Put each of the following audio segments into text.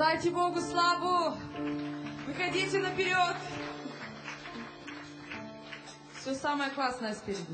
Воздайте Богу славу. Выходите наперед. Все самое классное спереди.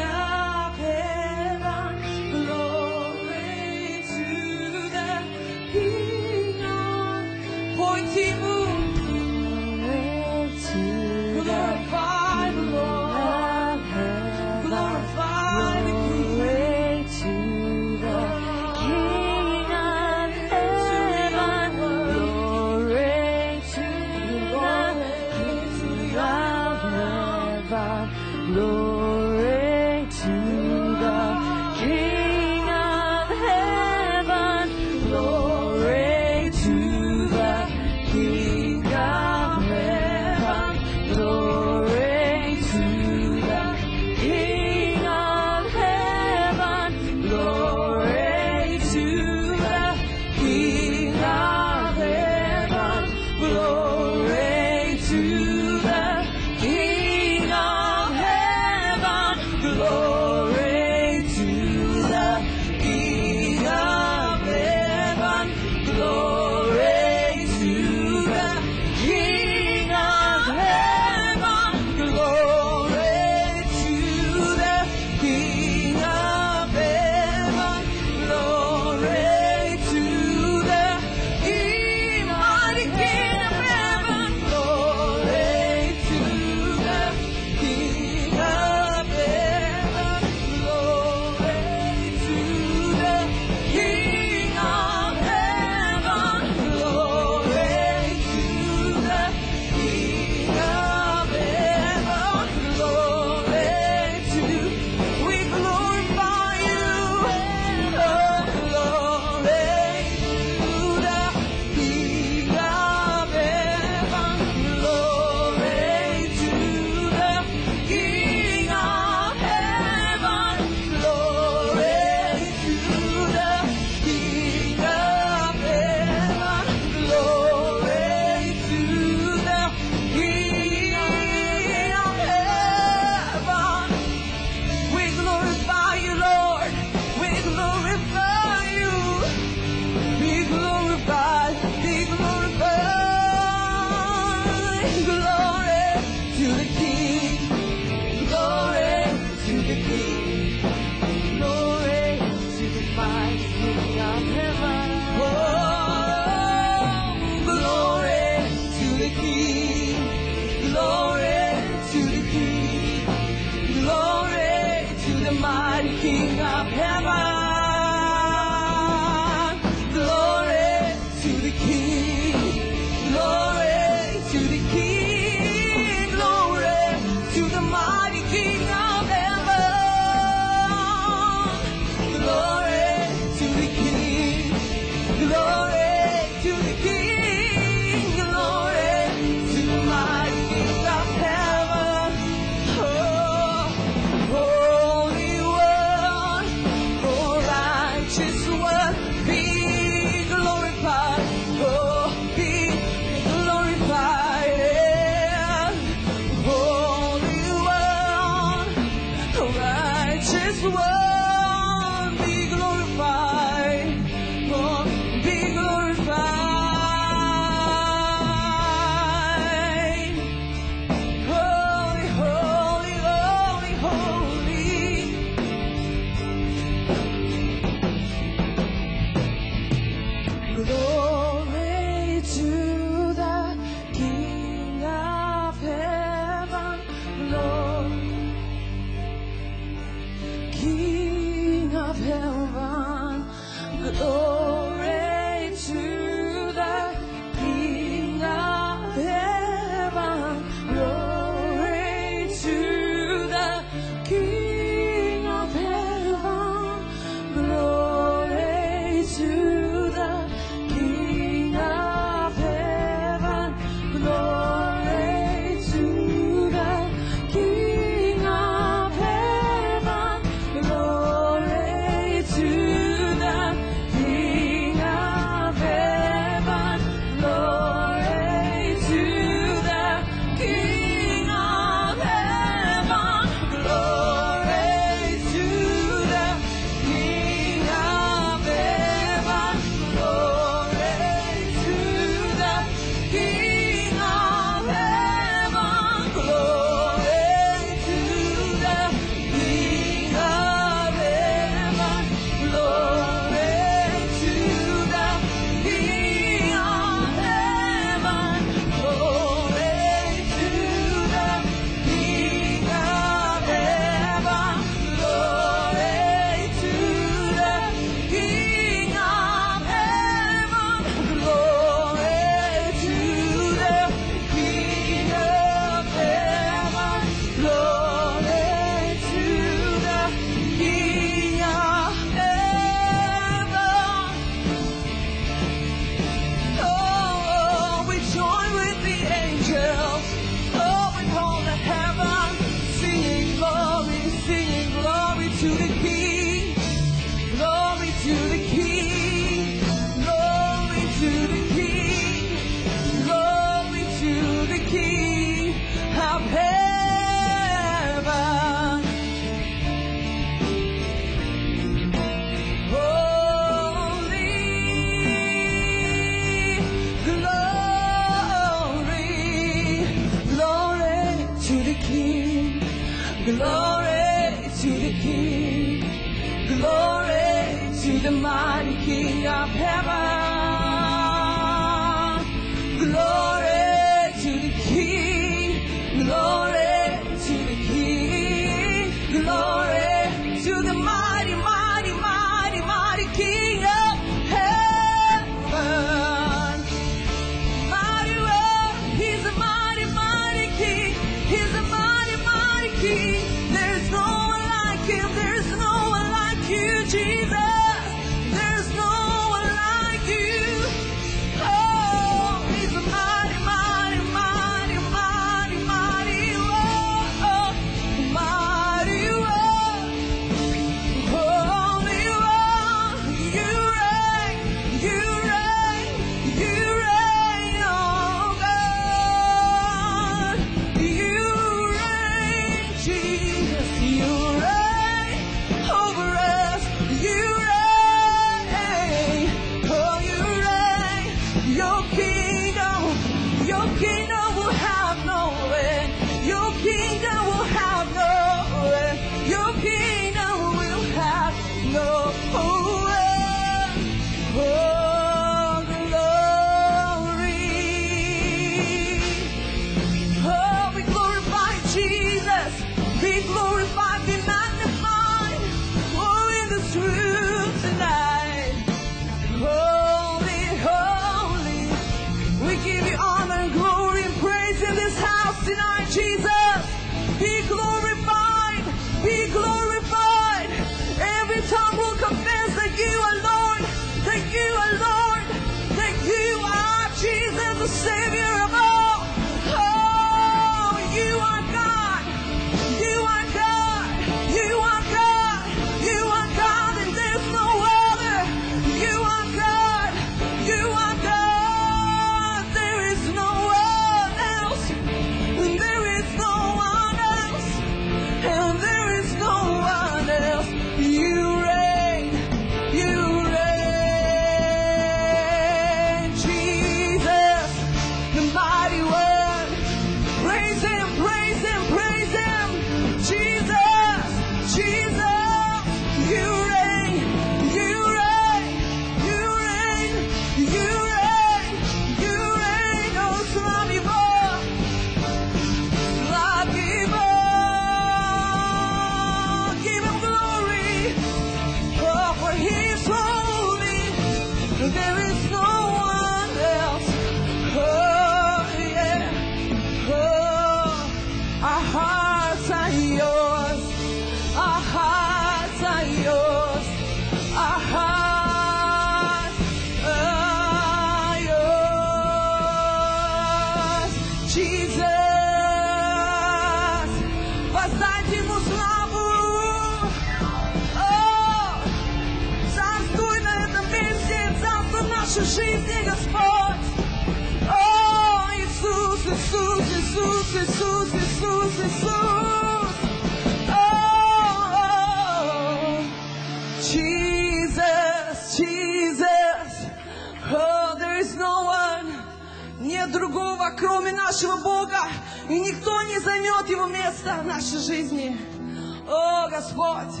О, Господь.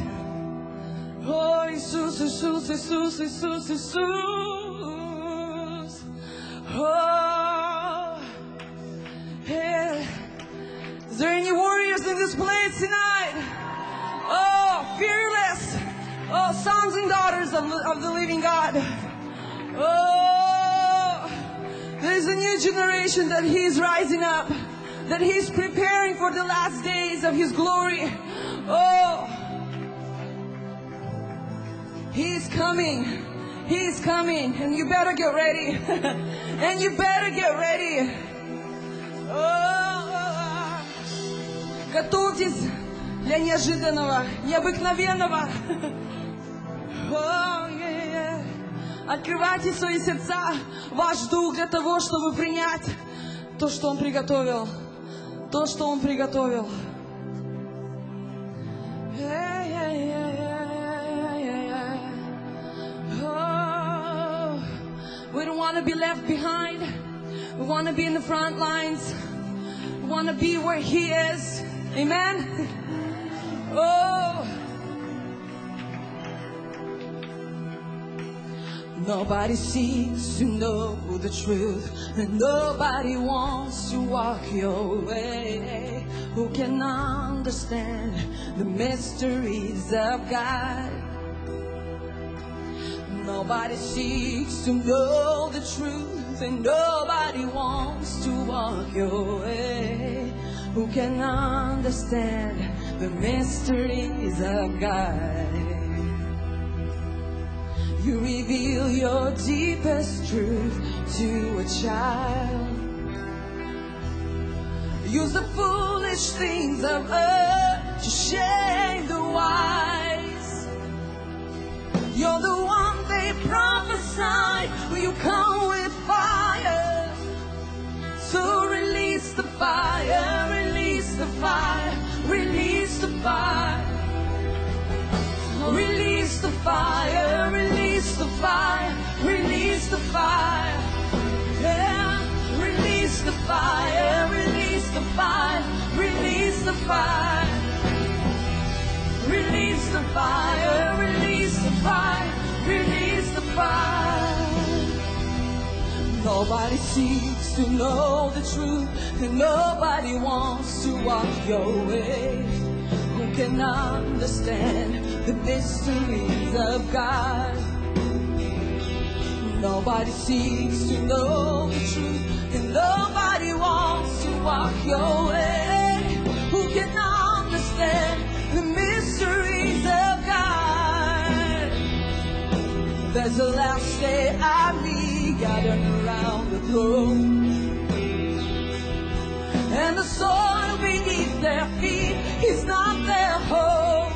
О, Иисус, Иисус, Иисус, Иисус, Иисус. Oh, yeah. Is there any warriors in this place tonight? Oh, fearless. Oh, sons and daughters of, of the living God. Oh, there's a new generation that He's rising up, That He's preparing for the last days of His glory. Oh, He's coming. He's coming. And you better get ready. and you better get ready. Oh, готовьтесь для неожиданного, необыкновенного. Открывайте свои сердца, ваш дух для того, чтобы принять то, что Он приготовил. То, что Он приготовил. Е, е, е, е, е, е. Oh, we don't want to be left behind. We want to be in the front lines. We want to be where He is. Amen. Oh. Nobody seeks to know the truth, and nobody wants to walk your way. Who can understand the mysteries of God? Nobody seeks to know the truth, and nobody wants to walk your way. Who can understand the mysteries of God? You reveal your deepest truth to a child. Use the foolish things of earth to shame the wise. You're the one they prophesied when you come with fire. So release the fire, release the fire, release the fire. Release the fire, release the fire, release the fire. Yeah, release the fire, release the fire, release the fire. Release the fire, release the fire, release the fire. Nobody seeks to know the truth, and nobody wants to walk your way. Who can understand the mysteries of God? Nobody seeks to know the truth, and nobody wants to walk your way. Who can understand the mysteries of God? There's a last day I me gathered around the throne, and the soil beneath their feet is not their home,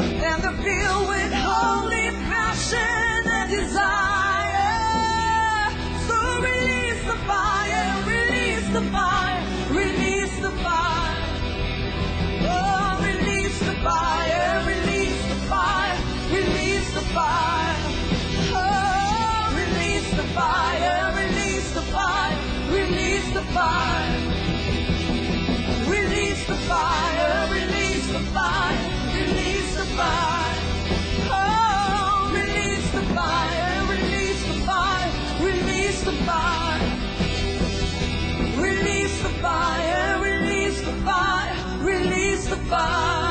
and they're filled with holy passion desire. far.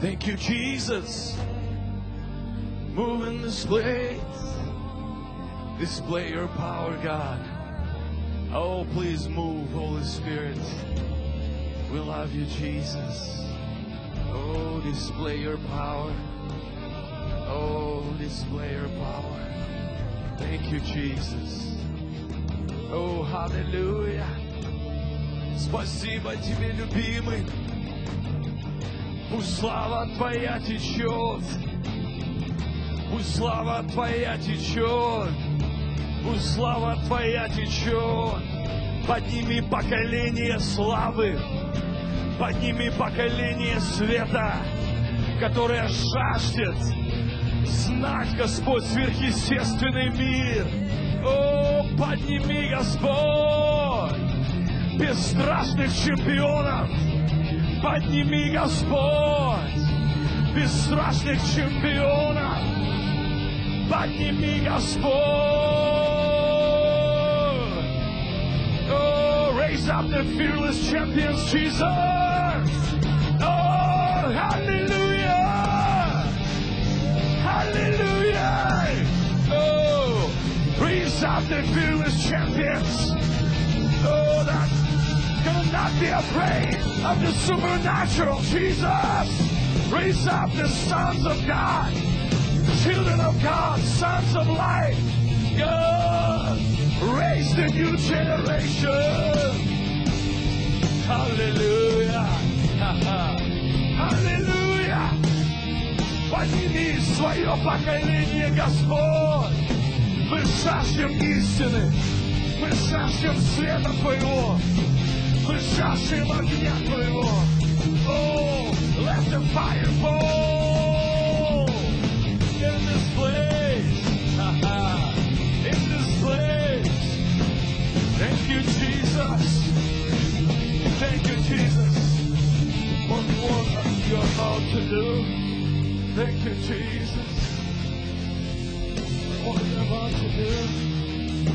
Thank you, Jesus. Moving this place. Display your power, God. Oh, please move, Holy Spirit. We love you, Jesus. Oh, display your power. Oh, display your power. Thank you, Jesus. Oh, hallelujah. Спасибо тебе, любимый, пусть слава твоя течет, пусть слава твоя течет, пусть слава твоя течет. Подними поколение славы, подними поколение света, которое жаждет знать, Господь, сверхъестественный мир. О, подними, Господь! бесстрашных чемпионов. Подними, Господь, бесстрашных чемпионов. Подними, Господь. Oh, raise up the fearless champions, Jesus. Oh, hallelujah. Hallelujah. Oh, raise up the fearless champions not be afraid of the supernatural. Jesus, raise up the sons of God, children of God, sons of light. God, raise the new generation. Hallelujah. Hallelujah. Подними свое поколение, Господь, высшим истины, высшим света Твоего Мы жаждем огня Твоего. Oh, let the fire fall in this place. In this place. Thank you, Jesus. Thank you, Jesus. What more you're about to do. Thank you, Jesus. What you're about to do.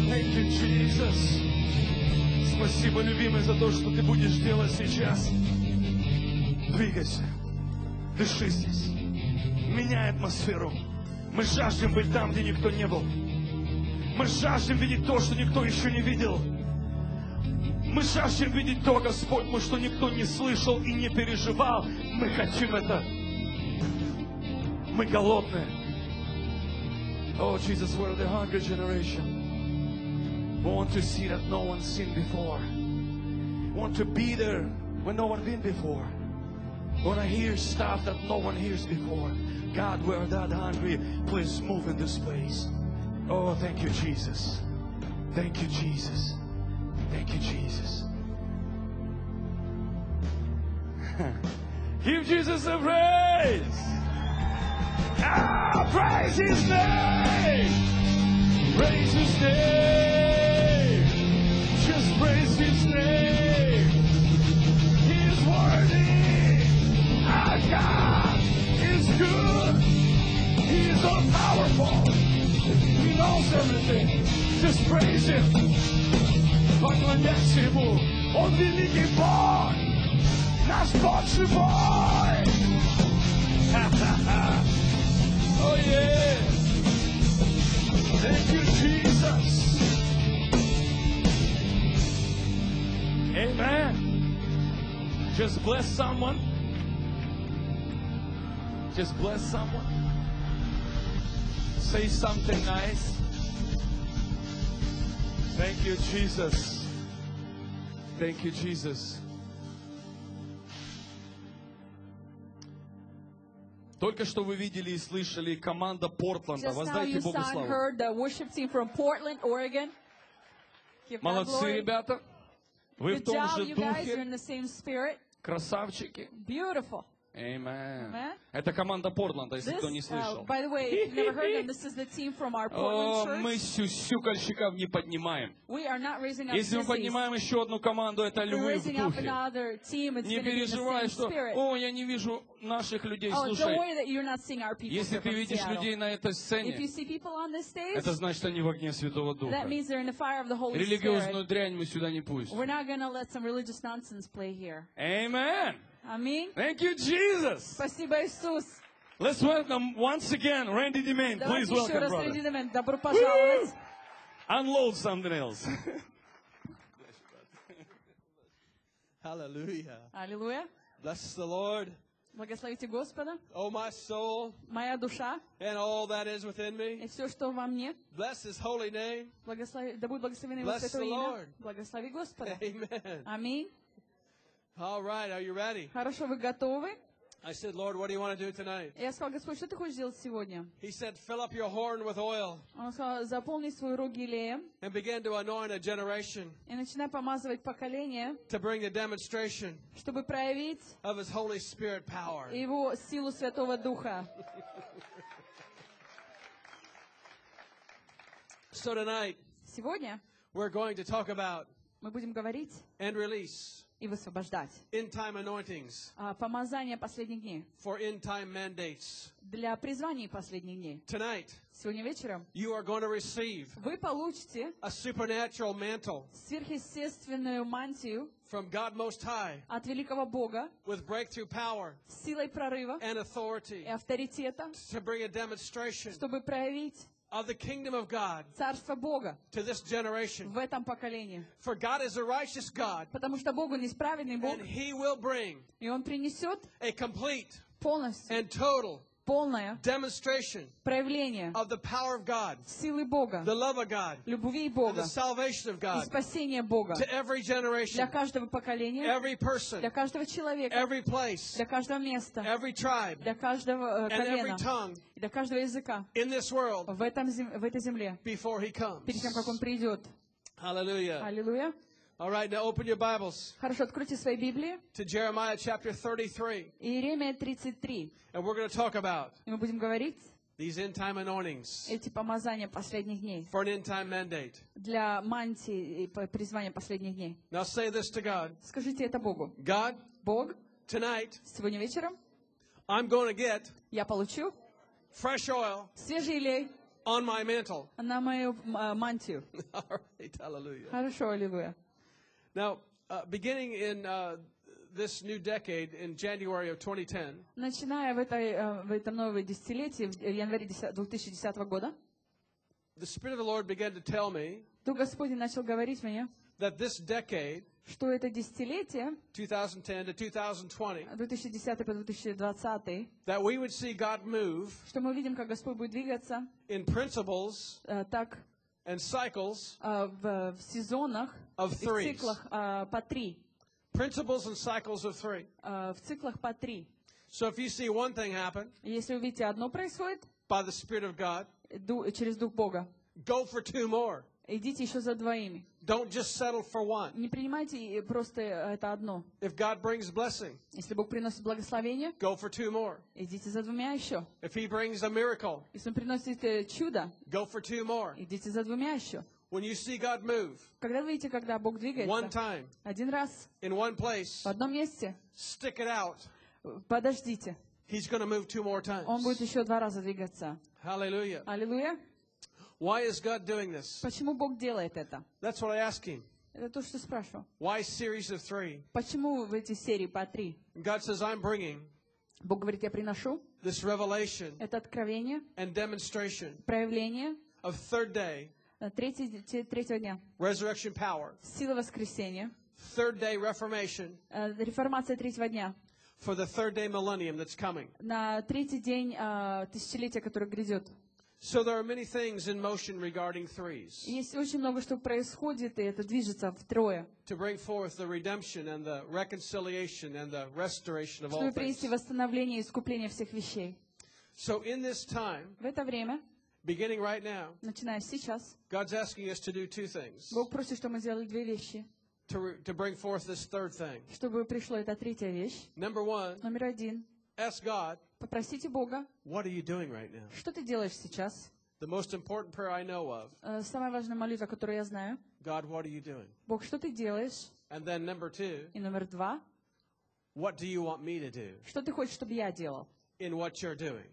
Thank you, Jesus. Спасибо, любимый, за то, что ты будешь делать сейчас. Двигайся. Дыши здесь. Меняй атмосферу. Мы жаждем быть там, где никто не был. Мы жаждем видеть то, что никто еще не видел. Мы жаждем видеть то, Господь, мой, что никто не слышал и не переживал. Мы хотим это. Мы голодные. Oh, Jesus, we're the hungry generation. Want to see that no one's seen before. Want to be there when no one has been before. Want to hear stuff that no one hears before. God, we're that hungry. Please move in this place. Oh, thank you, Jesus. Thank you, Jesus. Thank you, Jesus. Give Jesus a praise. Ah, praise His name. Praise His name Just praise His name. He is worthy. Our God is good. He is all powerful. He knows everything. Just praise Him. Поклоняйся Ему. Он великий Бог. Наш Бог живой. Ха-ха-ха. Oh yeah. Thank you, Jesus. Just bless someone. Just bless someone. Say something nice. Thank you, Jesus. Thank you, Jesus. Только что вы видели и слышали команда Портленда. Just now Воздайте you Богу saw and славу. heard the worship team from Portland, Oregon. Give God Молодцы, glory. ребята. Вы в Good том job, же you guys. You're духе. Красавчики. Beautiful. Amen. Это команда Портленда, если кто не uh, слышал. by the way, if you've never heard them, this is the team from our Portland мы church. сюсюкальщиков не поднимаем. We are not raising up Если мы поднимаем еще одну команду, это львы в духе. another team. It's Не переживай, что. «О, я не вижу наших людей». Oh, don't Слушай, worry that you're not seeing our people если ты видишь людей на этой If you сцене, see people on this stage, это значит, они в огне Святого Духа. that means they're in the fire of the Holy Религиозную Spirit. дрянь мы сюда не пустим. We're not going to let some religious nonsense play here. Amen. Аминь. Thank you, Jesus. Спасибо, Иисус. Let's welcome once again Randy Demain. Please Давайте еще welcome, раз, brother. Леди Демент, добро пожаловать. Unload something else. Hallelujah. Аллилуйя. Bless the Lord, Благословите Господа, O my soul, моя душа and all that is within me. и все, что во мне. Bless his holy name. Благослови, да будет благословено Его Bless святое the имя. Lord. Благослови Господа. Amen. Аминь. All right, are you ready? Хорошо, вы готовы? I said, Lord, what do you want to do tonight? Я сказал, Господь, что ты хочешь сделать сегодня? He said, fill up your horn with oil Он сказал, заполни свой рог елеем and begin to anoint a generation и начинай помазывать поколение, to bring the demonstration чтобы проявить of his Holy Spirit power. Его силу Святого Духа. So tonight, Сегодня we're going to talk about мы будем говорить and release И высвобождать end time anointings а, помазание последних дней for end time mandates. для призваний последних дней. Tonight, Сегодня вечером you are going to receive вы получите a supernatural mantle сверхъестественную мантию from God Most High от великого Бога with breakthrough power силой прорыва and authority и авторитета, to bring a demonstration чтобы проявить of the kingdom of God Царство Бога to this generation. в этом поколении. For God is a righteous God, Потому что Богу несправедный Бог, and He will bring и Он принесет a complete полностью, and total полное demonstration проявление of the power of God, силы Бога, the love of God, любви Бога the salvation of и спасения Бога to every для каждого поколения, every person, для каждого человека, every place, для каждого места, every tribe, для каждого э, and every колена, для каждого языка in this world в, этом, в этой земле, before He comes. перед тем, как Он придет. Аллилуйя. All right, now open your Bibles Хорошо, откройте свои Библии. to Jeremiah chapter 33, Иеремия 33. and we're going to talk about И мы будем говорить these end time anointings эти помазания последних дней for an end time mandate. для мантии и призвания последних дней. Now say this to God Скажите это Богу. God, Бог, tonight сегодня вечером I'm going to get я получу fresh oil свежий лей on my mantle. на мою мантию. All right, hallelujah. Хорошо, аллилуйя. Now, uh, beginning in uh, this new decade, in January of 2010, Начиная в, этой, э, в этом новом десятилетии, в январе 10 2010 года, the Spirit of the Lord began to tell me Дух Господень начал говорить мне, that this decade, что это десятилетие, 2010 to 2020, 2010 по 2020, that we would see God move что мы видим, как Господь будет двигаться in principles э, так and cycles э, в, в сезонах of и в threes. циклах э, по три. Principles and cycles of three. Э, В циклах по три. So if you see one thing happen Если увидите одно происходит by the Spirit of God, ду- через Дух Бога, go for two more. идите еще за двоими. Don't just settle for one. Не принимайте э, просто это одно. If God brings blessing, Если Бог приносит благословение, go for two more. идите за двумя еще. If He brings a miracle, Если Он приносит э, чудо, go for two more. идите за двумя еще. When you see God move Когда вы видите, когда Бог one двигается, time один раз in one place, в одном месте, stick it out. э, подождите. He's going to move two more Он будет times. еще два раза двигаться. Hallelujah. Аллилуйя. Why is God doing this? Почему Бог делает это? That's what I ask Him. Это то, что спрашивал. Why series of three? Почему в эти серии по три? And God says, I'm bringing Бог говорит, я приношу this revelation это откровение, and demonstration проявление of third day э, третий- те- третьего дня. resurrection power, Сила воскресения, third day reformation э, реформация третьего дня. for the third day millennium that's coming. На третий день э, тысячелетия, которое грядет. So there are many things in motion regarding threes И Есть очень много, что происходит, и это движется втрое. to bring forth the redemption and the reconciliation and the restoration of all Чтобы things. принести восстановление и искупление всех вещей. So in this time, В это время, beginning right now, начиная сейчас, God's asking us to do two things Бог просит, чтобы мы сделали две вещи. to, re- to bring forth this third thing. Чтобы пришло эта третья вещь. Number one, Номер один. Ask God, Попросите Бога, what are you doing right now? что ты делаешь сейчас? The most important prayer I know of, Э, Самая важная молитва, которую я знаю. God, what are you doing? Бог, что ты делаешь? And then number two, И номер два. what do you want me to do Что ты хочешь, чтобы я делал? in what you're doing?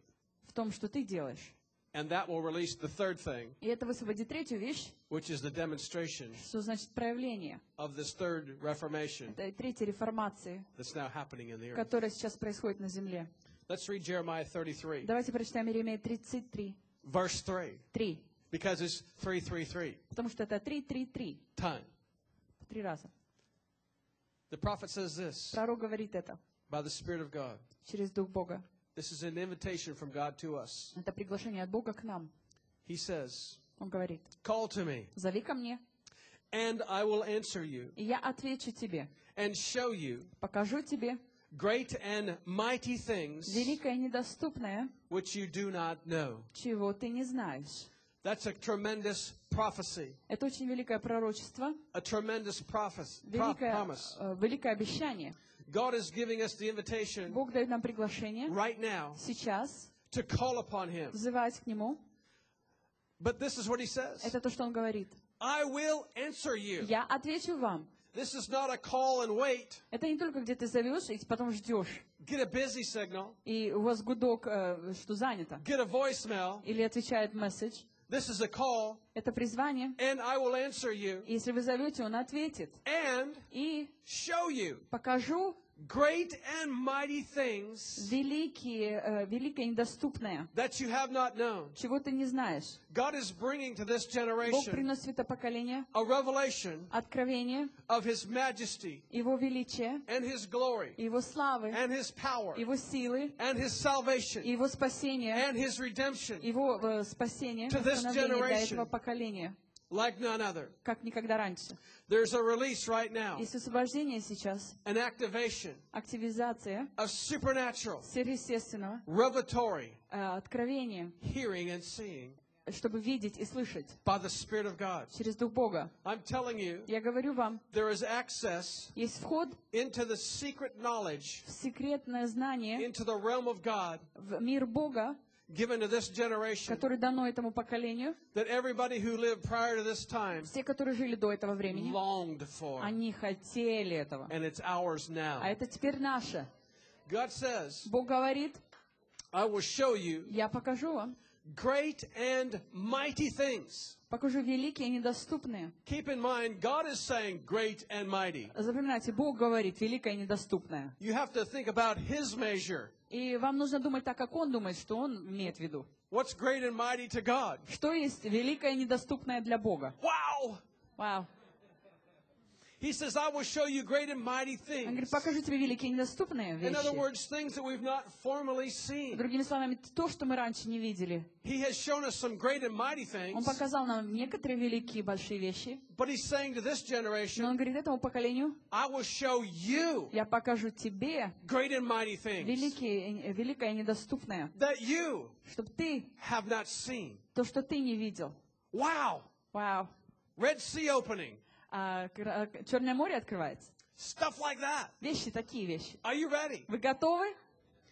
В том, что ты делаешь. And that will release the third thing, И это высвободит третью вещь, which is the demonstration что значит проявление. of this third reformation Это третья реформации, that's now happening in the earth. которая сейчас происходит на земле. Let's read Jeremiah 33, Давайте прочитаем Иеремия 33. verse 3, 3. because it's 333 Потому что это 3, 3, 3. time. Три раза. The prophet says this Пророк говорит это by the Spirit of God. через Дух Бога. This is an invitation from God to us. Это приглашение от Бога к нам. He says, Он говорит, Call to me, зови ко мне, and I will answer you и я отвечу тебе, and show you покажу тебе great and mighty things великое и недоступное, which you do not know. чего ты не знаешь. That's a tremendous prophecy, Это очень великое пророчество, a tremendous prophes- pro- великое, promise. э, великое обещание. God is giving us the invitation Бог дает нам приглашение right now сейчас to call upon Him. взывать к Нему. But this is what He says Это то, что Он говорит. I will answer you. Я отвечу вам. This is not a call and wait, Это не только где ты зовешь и потом ждешь. get a busy signal, И у вас гудок, э, что занято. get a voicemail. Или отвечает месседж. This is a call, Это призвание. and I will answer you Если вы зовете, Он ответит. and И show you покажу great and mighty things великие, э, великое недоступное, that you have not known. чего ты не знаешь. God is bringing to this Бог generation приносит в это поколение a revelation откровение of His majesty Его величия, and His glory Его славы, and His power Его силы, and His salvation Его спасения, and His redemption Его э, спасения, To this восстановления для generation. этого поколения, like none other. как никогда раньше. There's a release right now, Есть освобождение сейчас, an activation активизация of supernatural, сверхъестественного, revelatory э, откровение, hearing and seeing чтобы видеть и слышать by the Spirit of God. через Дух Бога. I'm telling you, Я говорю вам, there is access есть вход into the secret knowledge, в секретное знание, into the realm of God в мир Бога, given to this generation который дано этому поколению. that everybody who lived prior to this time Все, которые жили до этого времени, longed for. они хотели этого. And it's ours now. А это теперь наше. God says, Бог говорит, I will show you я покажу вам, great and mighty things. Покажу великие и недоступные. Keep in mind, God is saying great and mighty. Запоминайте, Бог говорит великое и недоступное. You have to think about His measure. И вам нужно думать так, как Он думает, что Он имеет в виду. What's great and mighty to God? Что есть великое и недоступное для Бога? Wow! Вау. He says, I will show you great and mighty Он говорит, things. покажу тебе великие и недоступные In other вещи. words, things that we've not formally seen. Другими словами, то, что мы раньше не видели. He has shown us some great and mighty Он things, показал нам некоторые великие большие вещи. but He's saying to this Но generation, Он говорит этому поколению, I will show you я покажу тебе great and mighty things великие, великое и недоступное, that you чтобы ты, have not seen. то, что ты не видел. Wow! Вау. Red Sea opening, А, а, Черное море открывается. stuff like that. Вещи, такие вещи. Are you ready? Вы готовы?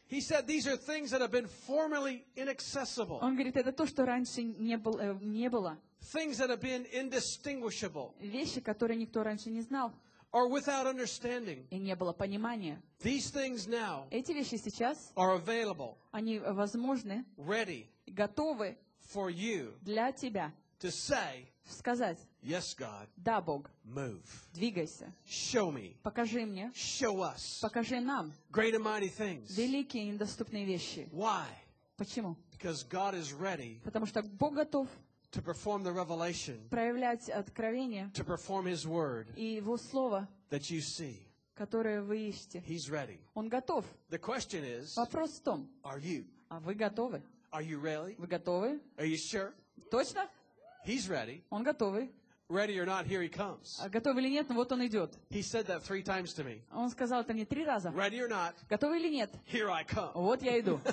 He said these are things that have been formerly inaccessible, Он говорит, это то, что раньше не, был- э, не было. things that have been indistinguishable Вещи, которые никто раньше не знал. or without understanding. И не было понимания. These things now Эти вещи сейчас, are available, они возможны, ready готовы for you для тебя to say, сказать, Yes, God, да, Бог, move. двигайся, Show me, покажи мне, show us покажи нам great and mighty things. великие и недоступные вещи. Why? Почему? Because God is ready Потому что Бог готов to perform the revelation, проявлять откровение to perform His word и Его Слово, that you see. которое вы ищете. He's ready. Он готов. The question is, Вопрос в том, are you? а вы готовы? Are you ready? Вы готовы? Are you sure? Точно? He's ready. Он готовый. Ready or not, here he comes. А готовы или нет, ну вот он идет. He said that three times to me. Он сказал это мне три раза. Ready or not, Готовы или нет? here I come. Вот я иду.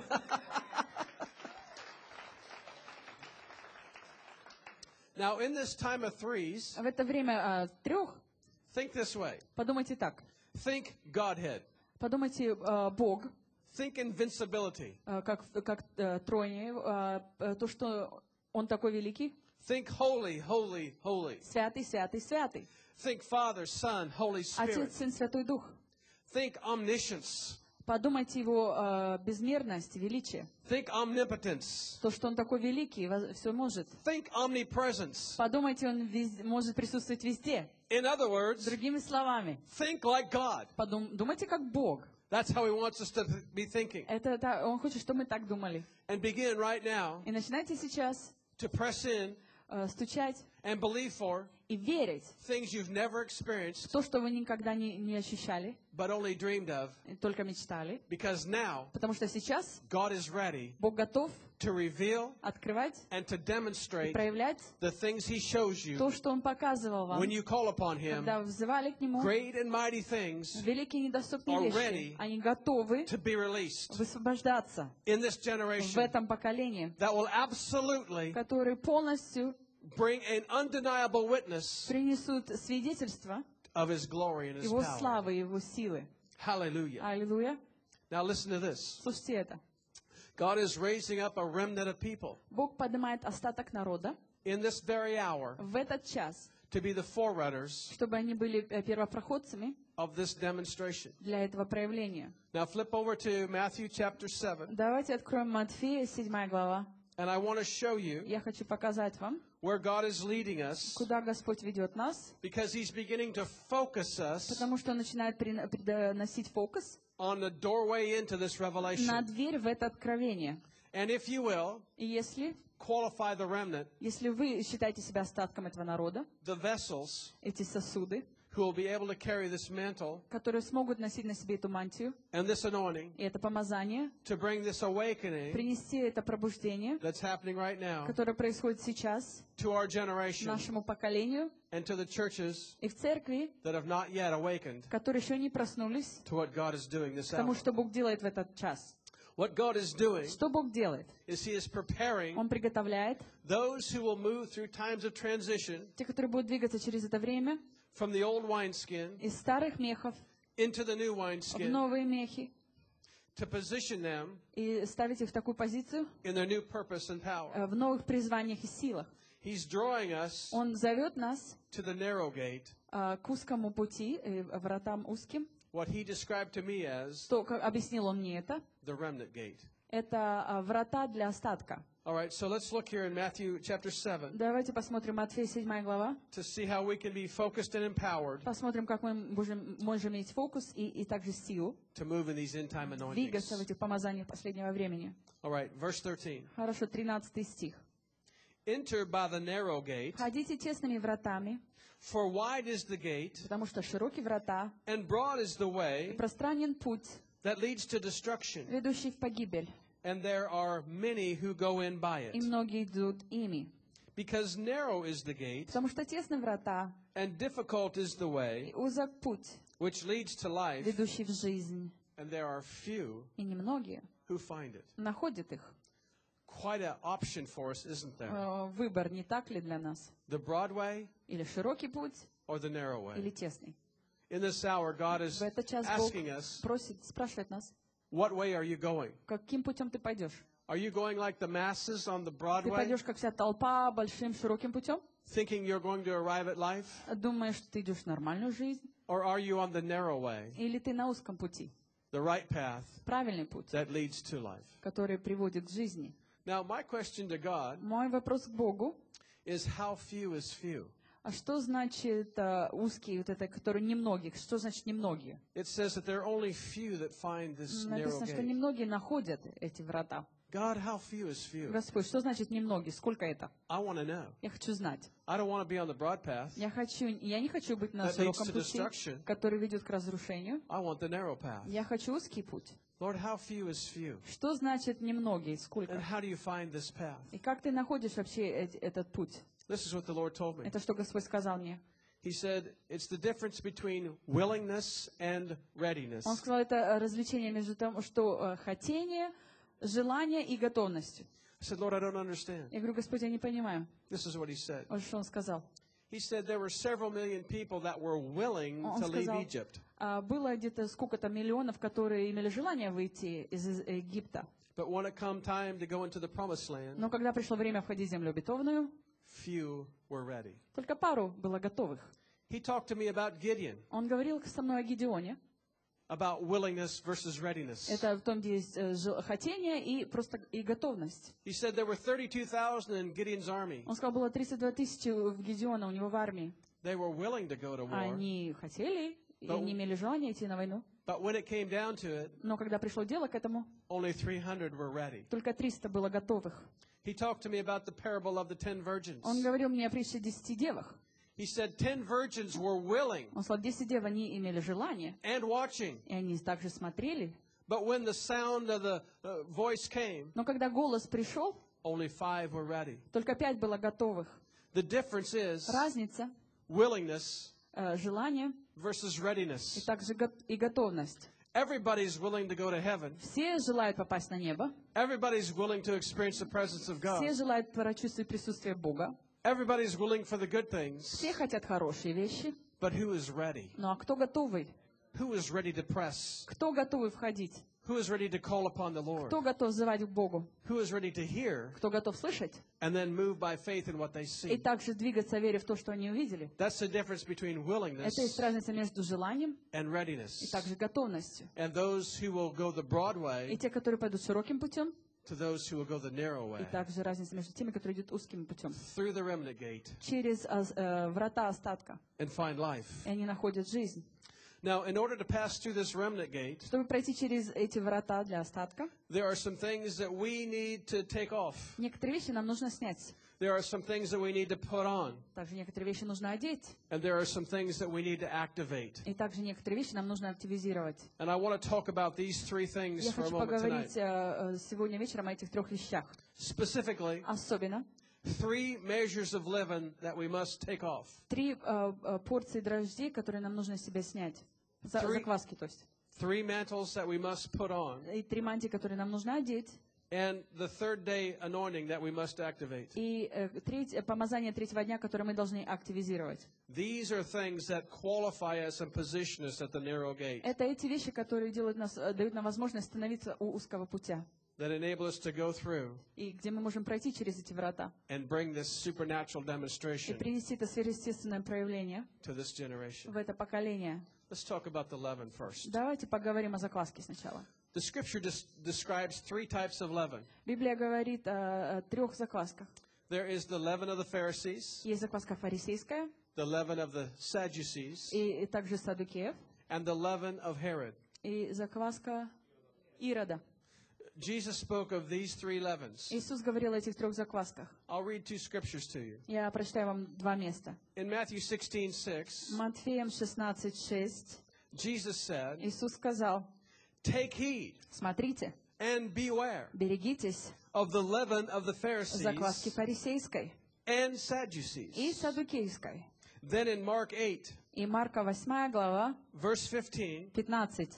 Now, in this time of threes, В это время а, трех think this way. подумайте так. Think Godhead. Подумайте а, Бог, Think invincibility. а, как, как э, тройне, а, э, то, что Он такой великий, Think holy, holy, holy. святый, святый, святый. Think Father, Son, Holy Spirit. Отец, Сын, Святой Дух. Think omniscience. Подумайте Его а, безмерность, величие. Think omnipotence. То, что Он такой великий, все может. Think omnipresence. Подумайте, Он вез- может присутствовать везде. In other words, Другими словами, think like God. подум- думайте как Бог. That's how He wants us to be thinking. Это, та- Он хочет, чтобы мы так думали. And begin right now И начинайте сейчас to press in э, стучать and believe for и верить things you've never в experienced то, что вы никогда не, не ощущали, but only dreamed of. и только мечтали. Because now Потому что сейчас God is ready Бог готов to reveal открывать and to и demonstrate проявлять the things He shows you то, что Он показывал вам, when you call upon Him. когда взывали к Нему. Great and mighty things Великие недоступные Already вещи, они готовы to be released высвобождаться in this в generation этом поколении, that will absolutely которые полностью bring an undeniable witness принесут свидетельство of His glory and His Его power. славы, Его силы. Hallelujah. Аллилуйя. Now listen to this. Слушайте это. God is raising up a remnant of people Бог поднимает остаток народа in this very hour в этот час, to be the forerunners чтобы они были э, первопроходцами of this demonstration. для этого проявления. Now flip over to Matthew chapter 7 Давайте откроем Матфея, 7 глава, And I want to show you Я хочу показать вам, where God is leading us куда Господь ведет нас, because He's beginning to focus us потому что Он начинает прин- приносить фокус on the doorway into this на revelation. дверь в это откровение. And if you will, И если, qualify the remnant, если вы считаете себя остатком этого народа, the vessels эти сосуды, who will be able to carry this mantle которые смогут носить на себе эту мантию and this anointing и это помазание, to bring this awakening принести это пробуждение, that's happening right now которое происходит сейчас to our generation нашему поколению and to the churches и в церкви, that have not yet awakened которые еще не проснулись to what God is doing this к тому, hour. что Бог делает в этот час. What God is doing Что Бог делает? is He is preparing Он приготовляет those who will move through times of transition те, которые будут двигаться через это время, from the old wineskin из старых мехов into the new в wineskin новые мехи to position them и ставить их в такую позицию in their new purpose and power. э, в новых призваниях и силах. He's drawing us Он зовет нас to the narrow gate, э, к узкому пути, э, вратам узким. what He described to me as Что, как объяснил он мне это, the remnant gate. это а, врата для остатка. All right, so let's look here in Matthew chapter 7 Давайте посмотрим Матфея 7 глава. to see how we can be focused and empowered Посмотрим, как мы можем, можем иметь фокус и, и также силу to move in these end time двигаться в anointings. этих помазаниях последнего времени. All right, verse 13. Хорошо, 13 стих. Enter by the narrow gate, Ходите тесными вратами, for wide is the gate, потому что широкие врата, and broad is the и way пространен путь, that leads to destruction, ведущий в погибель, and there are many who go in by и it. многие идут ими. Because narrow is the gate, Потому что тесны врата, and difficult is the и way узок путь, which leads to life, ведущий в жизнь, and there are few и немногие who find it. находят их. Quite an option for us, isn't there? Э, Выбор не так ли для нас? The broad way Или широкий путь, or the narrow или way? тесный? In this hour, God is В этот час Бог asking us, просит, спрашивает нас, what way are you going? каким путем ты пойдешь? Are you going like the masses on the broad Ты way, пойдешь, как вся толпа, большим, широким путем? thinking you're going to arrive at life? Думаешь, что ты идешь в нормальную жизнь? Or are you on the narrow way, Или ты на узком пути? the right path Правильный путь, that leads to life? который приводит к жизни. Now, my question to God Мой вопрос к Богу, is how few is few? А что значит э, узкий, вот это, который немногих? Что значит немногие? It says that there are only few that find this narrow Написано, что gate. немногие находят эти врата. God, how few is few? Господь, что значит немногие? Сколько это? I want to know. Я хочу знать. I don't want to be on the broad path. Я, хочу, я не хочу быть на That leads широком to пути, destruction. который ведет к разрушению. I want the narrow path. Я хочу узкий путь. Lord, how few is few? Что значит немногие? And Сколько? how do you find this path? И как ты находишь вообще эт- этот путь? This is what the Lord told me. Это что Господь сказал мне. He said, it's the difference between willingness and readiness. Он сказал, это э, развлечение между тем, что э, хотение, желание и готовность. I said, Lord, I don't understand. Я говорю, Господь, я не понимаю. This is what he said. Вот что он сказал. He said there were several million people that were willing Он to leave сказал, Egypt. а, было где-то сколько-то миллионов, которые имели желание выйти из Египта. But when it come time to go into the promised land, Но когда пришло время входить в землю обетованную, few were ready. только пару было готовых. He talked to me about Gideon, Он говорил со мной о Гедеоне. about willingness versus readiness. Это в том, где есть э, хотение и просто и готовность. He said there were 32,000 in Gideon's army. Он сказал, было 32 тысячи в Гедеона у него в армии. They were willing to go to war. Они хотели и не имели желания идти на войну. But when it came down to it, Но когда пришло дело к этому, only 300 were ready. только 300 было готовых. He talked to me about the parable of the ten virgins. Он говорил мне о притче десяти девах. He said 10 virgins were willing Он сказал, 10 дев, они имели желание, and watching. и они также смотрели. But when the sound of the uh, voice came, Но когда голос пришел, only five were ready. только пять было готовых. The difference is Разница, willingness э, желание versus и readiness. также го- и готовность. Everybody's willing to go to heaven. Все желают попасть на небо, Everybody's willing to experience the presence of God. все желают прочувствовать присутствие Бога, Everybody's willing for the good things. все хотят хорошие вещи. But who is ready? Ну а кто готовый? Who is ready to press? Кто готовый входить? Who is ready to call upon the Lord? Кто готов взывать к Богу? Who is ready to hear Кто готов слышать? and then move by faith in what they И see? также двигаться, веря в то, что они увидели. That's the difference between willingness Это есть разница между желанием and и readiness. также готовностью. And those who will go the broad И way те, которые пойдут широким путем, to those who will go the narrow way и также разница между теми, которые идут узким путем. through the remnant gate Через ос- э, врата остатка. and find life. И они находят жизнь. Now, in order to pass through this remnant gate, Чтобы пройти через эти врата для остатка, there are some things that we need to take off. некоторые вещи нам нужно снять. There are some things that we need to put on. Также некоторые вещи нужно одеть. And there are some things that we need to activate. И также некоторые вещи нам нужно активизировать. And I want to talk about these three things Я for a хочу moment поговорить tonight. э, э, сегодня вечером о этих трех вещах. Specifically, Особенно three measures of leaven that we must take off. три э, э, порции дрожжей, которые нам нужно себя снять. Закваски, то есть. Three mantles that we must put on. И три мантии, которые нам нужно одеть. And the third day anointing that we must activate. И э, помазание третьего дня, которое мы должны активизировать. These are things that qualify us and position us at the narrow gate, Это эти вещи, которые делают нас, дают нам возможность становиться у узкого путя. that enable us to go through И где мы можем пройти через эти врата. and bring this supernatural И demonstration принести это сверхъестественное проявление to this generation. в это поколение. Let's talk about the leaven first. Давайте поговорим о закваске сначала. The scripture des- describes three types of leaven. Библия говорит о, о трех заквасках. There is the leaven of the Pharisees, Есть закваска фарисейская, the leaven of the Sadducees, и, и также садукеев, and the leaven of Herod. и закваска Ирода. Jesus spoke of these three leavens. Иисус говорил о этих трех заквасках. I'll read two scriptures to you. Я прочитаю вам два места. In Matthew 16, 6, Матфеем 16:6 Jesus said, Иисус сказал, Take heed смотрите, and beware берегитесь of the leaven of the закваски Pharisees фарисейской and и Sadducees. садукейской. Then in Mark 8, И Марка 8 глава, verse 15, 15.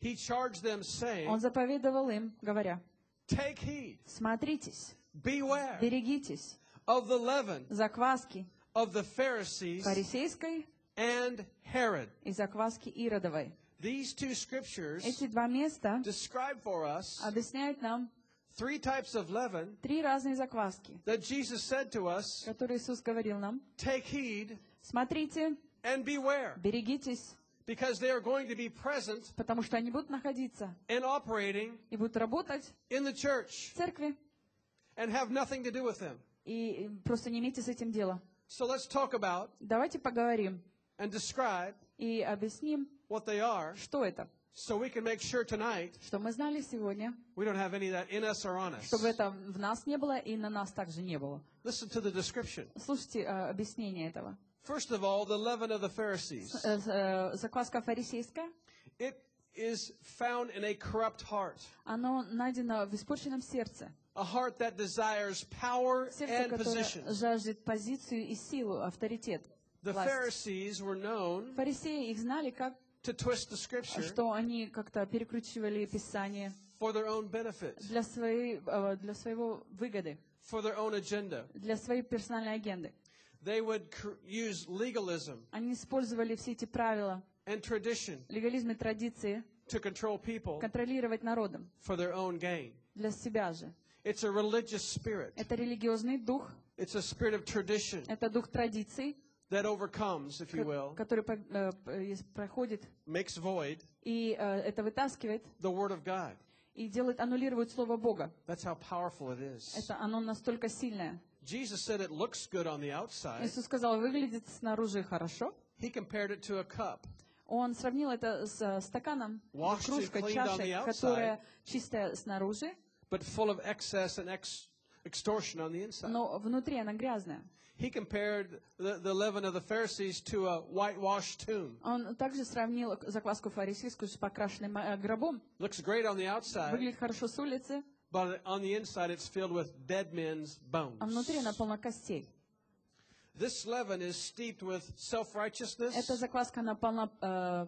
he charged them, Он saying, заповедовал им, говоря, Take heed, смотритесь, beware берегитесь of the leaven закваски of the Pharisees фарисейской and Herod. и закваски Иродовой. These two scriptures Эти два места describe for us объясняют нам three types of leaven три разные закваски, that Jesus said to us, которые Иисус говорил нам. Take heed Смотрите, and beware, берегитесь, because they are going to be present потому что они будут находиться and operating и будут работать in the church в церкви. and have nothing to do with them. И просто не имейте с этим дела. So let's talk about Давайте поговорим and describe и объясним, what they are что это. so we can make sure tonight Что мы знали сегодня, we don't have any of that in us or on us. чтобы это в нас не было и на нас также не было. Listen to the description. Слушайте э, объяснение этого. First of all, the leaven of the Pharisees. Э, э, Закваска фарисейская, It is found in a corrupt heart, оно найдено в испорченном сердце. a heart that desires power Сердце, and которое position. жаждет позицию и силу, авторитет. The власть. Pharisees were known Фарисеи их знали, как, to twist the scripture что они как-то перекручивали Писание for their own benefit, для, своей, э, для своего выгоды, for their own agenda. для своей персональной агенды. They would cr- use legalism Они использовали все эти правила, and tradition легализм и традиции to control people контролировать народом for their own gain. для себя же. It's a religious spirit. Это религиозный дух, It's a spirit of tradition это дух традиций, that overcomes, if you will, который по- э, п- э, проходит makes void и э, это вытаскивает the word of God. и делает, аннулирует Слово Бога. That's how powerful it is. Это оно настолько сильное. Jesus said it looks good on the outside. Иисус сказал, выглядит снаружи хорошо. He compared it to a cup. Он сравнил это с э, стаканом, Washed and кружкой, cleaned on the чашей, outside. которая чистая снаружи, but full of excess and ex- extortion on the inside. но внутри она грязная. He compared the, the leaven of the Pharisees to a whitewashed tomb. Он также сравнил закваску фарисейскую с покрашенным э, гробом. Looks great on the outside, Выглядит хорошо с улицы, but on the inside it's filled with dead men's bones. а внутри она полна костей. This leaven is steeped with self-righteousness Эта закваска, она полна э,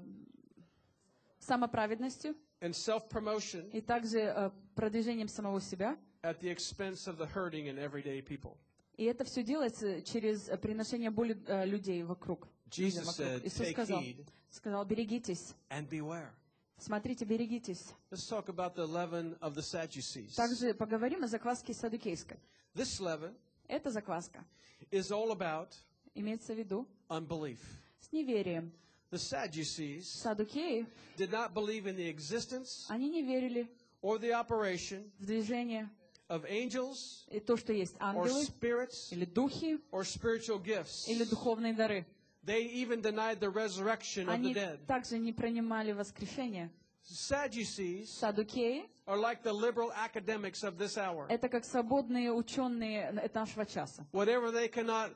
самоправедностью and self-promotion и также э, продвижением самого себя. at the expense of the hurting and everyday people. И это все делается через э, приношение боли э, людей вокруг. людям Jesus вокруг. said, Иисус "Take сказал, heed сказал, берегитесь, and beware. Смотрите, берегитесь. Let's talk about the leaven of the Sadducees. Также поговорим о закваске садукейской. This leaven Эта закваска is all about имеется в виду unbelief. с неверием. The Sadducees Садукеи, did not believe in the existence они не верили or the operation в движение of angels и то, что есть or ангелы, spirits или духи, or spiritual gifts. или духовные дары. They even denied the resurrection of the Они dead. также не принимали воскрешение. Sadducees Садукеи are like the liberal academics of this hour. — это как свободные ученые нашего часа. Whatever they cannot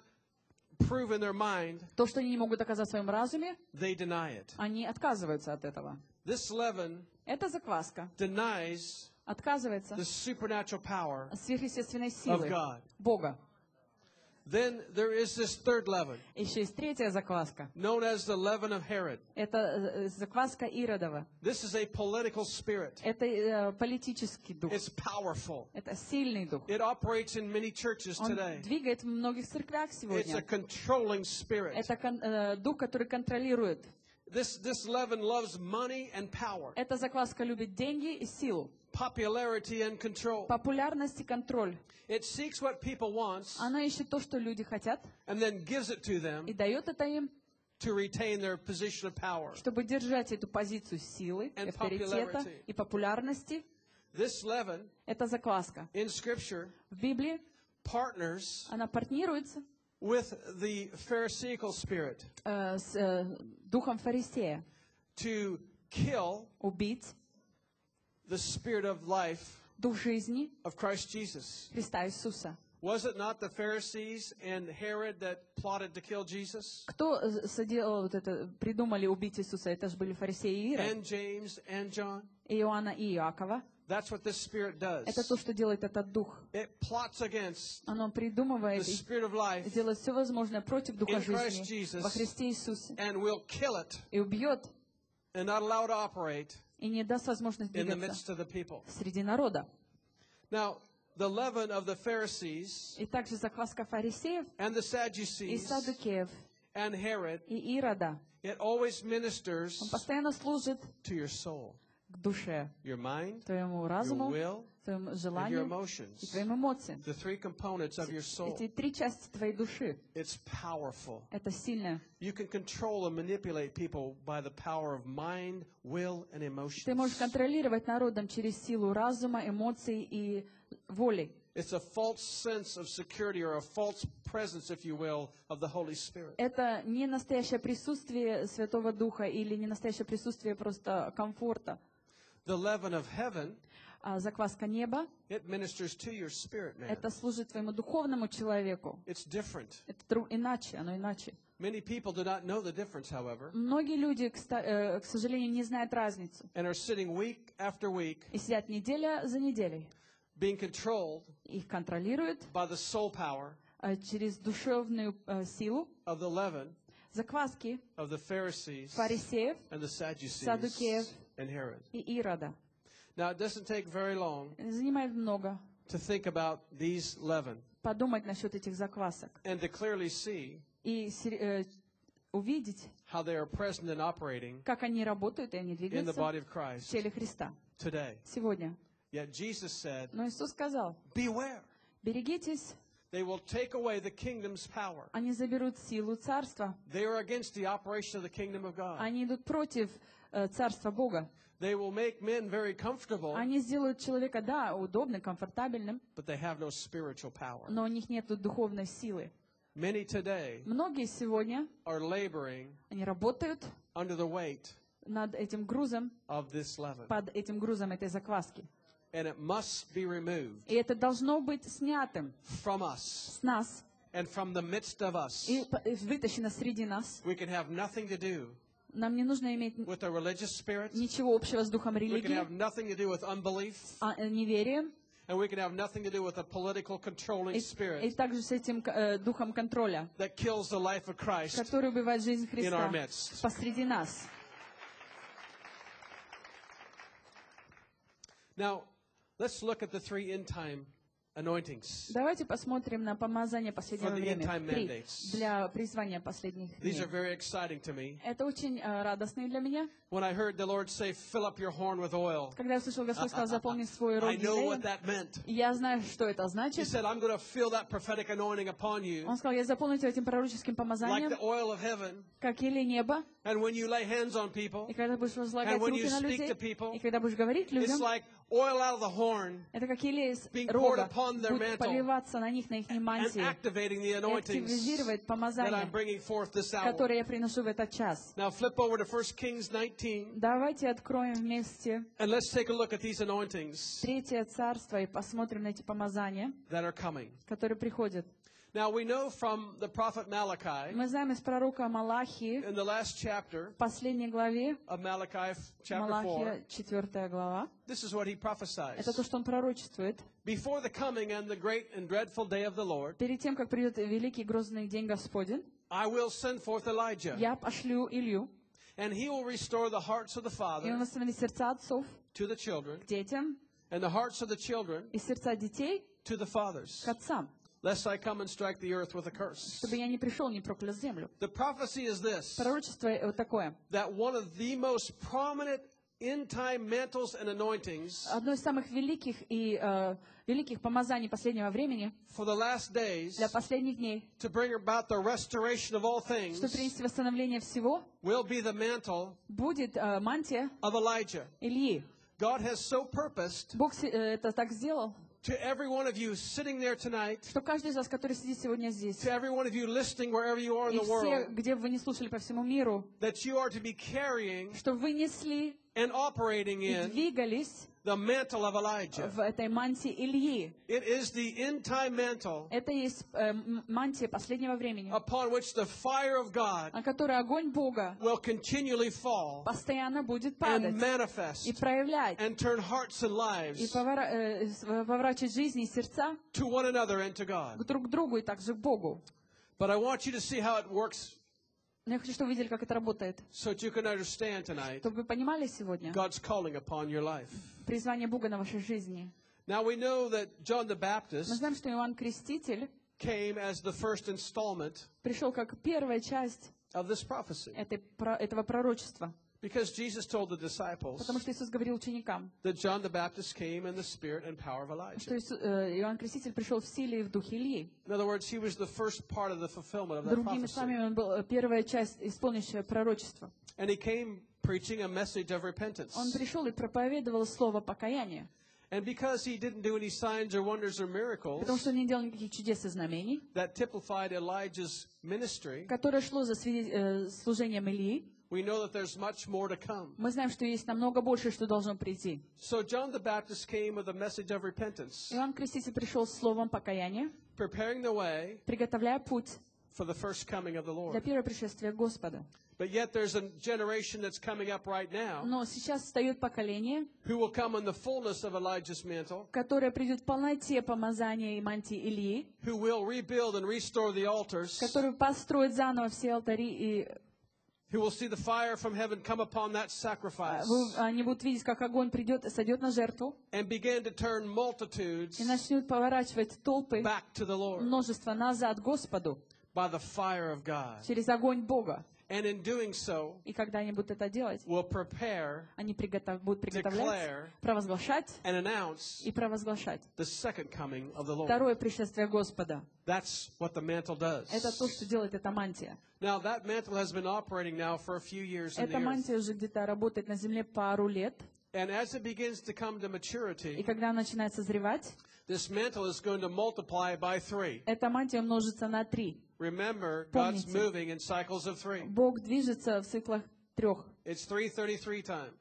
prove in their mind, То, что они не могут доказать в своем разуме, they deny it. они отказываются от этого. This leaven Это закваска. denies Отказывается the supernatural power от сверхъестественной of силы God. Бога. Then there is this third leaven, Еще есть третья закваска. known as the leaven of Herod. Это э, закваска Иродова. This is a political spirit. Это э, политический дух. It's powerful. Это сильный дух. It operates in many churches Он today. двигает в многих церквях It's a сегодня. controlling spirit. Это кон- э, дух, который контролирует. This, this leaven loves money and power, Эта закваска любит деньги и силу, popularity and control. популярность и контроль. It seeks what people want Она ищет то, что люди хотят, and then gives it to и them дает это им, to retain their position of power. чтобы держать эту позицию силы, And авторитета popularity. и популярности. This leaven Это закваска. in Scripture В Библии partners она партнируется with the Pharisaical spirit э, с э, духом фарисея. to kill Убить the spirit of life дух жизни of Christ Jesus. Христа Иисуса. Was it not the Pharisees and Herod that plotted to kill Jesus? Кто э, соделал вот это, придумали убить Иисуса? Это же были фарисеи и Ирод, And James and John? и Иоанна и Иакова. That's what this spirit does. Это то, что делает этот дух. It plots against Оно the придумывает и spirit of life делает все возможное против духа In Christ жизни Jesus. во Христе Иисусе. and will kill it И убьет, and not allow it to operate и не даст возможность in the двигаться midst of the people. среди народа. Now, the leaven of the Pharisees И также закваска фарисеев and the и Sadducees садукеев and Herod, и Ирода. it always Он ministers постоянно служит to your soul, К душе, your mind, твоему your разуму, will, and your желанию и твоим эмоциям. The three components of your soul. Эти три части твоей души. It's powerful. Это сильно. You can control and manipulate people by the power of mind, will, and Ты можешь контролировать народом через силу разума, эмоций и воли. It's a false sense of security or a false presence, if you will, of the Holy Spirit. Это не настоящее присутствие Святого Духа или не настоящее присутствие просто комфорта. The leaven of heaven, А закваска неба it ministers to your spirit, man. — это служит твоему духовному человеку. It's different. Это тру- иначе, оно иначе. Many people do not know the difference, however, Многие люди, к, ста- э, к сожалению, не знают разницу. and are sitting week after week И сидят неделя за неделей. being controlled Их контролируют by the soul power э, через душевную э, силу. of the leaven Закваски of the Pharisees фарисеев and the Sadducees Sadduceев. And Herod. и Ирода. Now, it doesn't take very long Занимает много to think about these leaven подумать насчет этих заквасок and to clearly see и э, увидеть, how they are present and operating как они работают и они in the двигаются body of в Christ теле Христа today. сегодня. Yet Jesus said, Но Иисус сказал, Beware. берегитесь, They will take away the kingdom's power. они заберут силу царства, They are against the operation of the kingdom of God. они идут против э, царства Бога. They will make men very comfortable, Они сделают человека, да, удобным, комфортабельным, but they have no spiritual power. но у них нет духовной силы. Many today Многие сегодня, are laboring они работают under the weight над этим грузом, of this leaven, под этим грузом этой закваски. and it must be removed И это должно быть снятым from us с нас and from the midst of us. и вытащено среди нас. We can have nothing to do Нам не нужно иметь spirit. ничего общего с духом религии, а, э, неверием, and we can have nothing to do with a political controlling и, и spirit также с этим э, духом контроля, that kills the life of Christ который убивает жизнь in our Христа midst. посреди нас. Now, let's look at the three end time anointings. Давайте посмотрим на помазание последнего времени. Для призвания последних These дней. are very exciting to me. Это очень э, радостно для меня. When I heard the Lord say, fill up your horn with oil, Когда я услышал, Господь сказал, заполни свой I рог know what елеем, that meant. я знаю, что это He значит. said, I'm going to feel that prophetic anointing upon you Он сказал, я заполню тебя этим пророческим like помазанием, the oil of heaven как елей неба, And when you lay hands on people, И когда будешь возлагать And when руки you на speak людей, to people, и когда будешь говорить it's людям, like oil out of the horn это как елей из being рога poured upon their будет mantle поливаться на них, на их and мантии, activating the и anointings активизировать that I'm помазание, bringing forth this hour. которое я приношу в этот час. Now flip over to 1 Kings 19 Давайте откроем вместе and let's take a look at these anointings Третье царство и посмотрим на эти помазания, that are coming. которые приходят. Now we know from the prophet Malachi Мы знаем из пророка Малахии, in the last chapter в последней главе, of Malachi chapter 4, Малахия, 4 глава, this is what he prophesies. это то, что он пророчествует. Before the coming and the great and dreadful day of the Lord, Перед тем, как придет великий грозный день Господень, I will send forth Elijah, я пошлю Илью, and he will restore the hearts of the и он father восстановит сердца отцов to the children, к детям, and the hearts of the children и сердца детей to the fathers, к отцам, lest I come and strike the earth with a curse. чтобы я не пришел, не проклял землю. The prophecy is this Пророчество вот такое. that one of the most prominent end time mantles and anointings Одно из самых великих и э, великих помазаний последнего времени for the last days для последних дней, to bring about the restoration of all things чтобы принести восстановление всего, будет э, мантия of Elijah. Ильи. God has so purposed Бог э, это так сделал, to every one of you sitting there tonight, что каждый из вас, который сидит сегодня здесь, to every one of you listening wherever you are in и the все, world, где бы вы не слушали по всему миру, that you are to be carrying что вы несли and operating и in двигались the mantle of Elijah. в этой мантии Ильи. It is the end time mantle Это есть э, м- мантия последнего времени, upon which the fire of God на которой огонь Бога will continually fall постоянно будет and падать и manifest проявлять, and turn hearts and и lives повора- э, с- поворачивать жизни и сердца to one another and to God. к друг другу и также к Богу. But I want you to see how it works Но я хочу, чтобы вы видели, как это работает. so that you can understand tonight Чтобы вы понимали сегодня God's calling upon your life. Призвание Бога на вашей жизни. Now we know that John the Мы Baptist знаем, что Иоанн Креститель came as the first installment пришел как первая часть of this prophecy этой, про- этого пророчества. because Jesus told the disciples Потому что Иисус говорил ученикам, that John the Baptist came in the spirit and power of Elijah. что Иису- э, Иоанн Креститель пришел в силе и в духе Ильи. In other words, he was the first part of the fulfillment of that Другими словами, prophecy. он был э, первая часть, исполняющая пророчество. And he came preaching a message of repentance. Он пришел и проповедовал слово покаяния. And because he didn't do any signs or wonders or miracles Потому что он не делал никаких чудес и знамений, that typified Elijah's ministry, которое шло за э, служением Ильи. we know that there's much more to come. Мы знаем, что есть намного больше, что должно прийти. So John the Baptist came with a message of repentance, Иоанн Креститель пришел с словом покаяния, preparing the way приготовляя путь for the first coming of the для Lord. первого пришествия Господа. But yet there's a generation that's coming up right now Но сейчас встает поколение, who will come in the fullness of Elijah's mantle, которое придет в полноте помазания и мантии Ильи, who will rebuild and restore the altars, который построит заново все алтари, и who will see the fire from heaven come upon that sacrifice они будут видеть, как огонь придет, сойдет на жертву, and begin to turn multitudes и начнут поворачивать толпы, back to the Lord множество назад Господу by the fire of God. через огонь Бога. And in doing so, И когда они будут это делать, will prepare они приготов- будут приготовлять, Declare. провозглашать and announce и провозглашать the second coming of the Lord. второе пришествие Господа. That's what the mantle does. Это то, что делает эта мантия. Now, that mantle has been operating now for a few years in the Эта earth. мантия уже где-то работает на земле пару лет, And as it begins to come to и maturity, когда она начинает созревать, this mantle is going to multiply by three. эта мантия множится на три. Remember, God's Помните. moving in cycles of three. Бог движется в циклах трех. It's 333 time.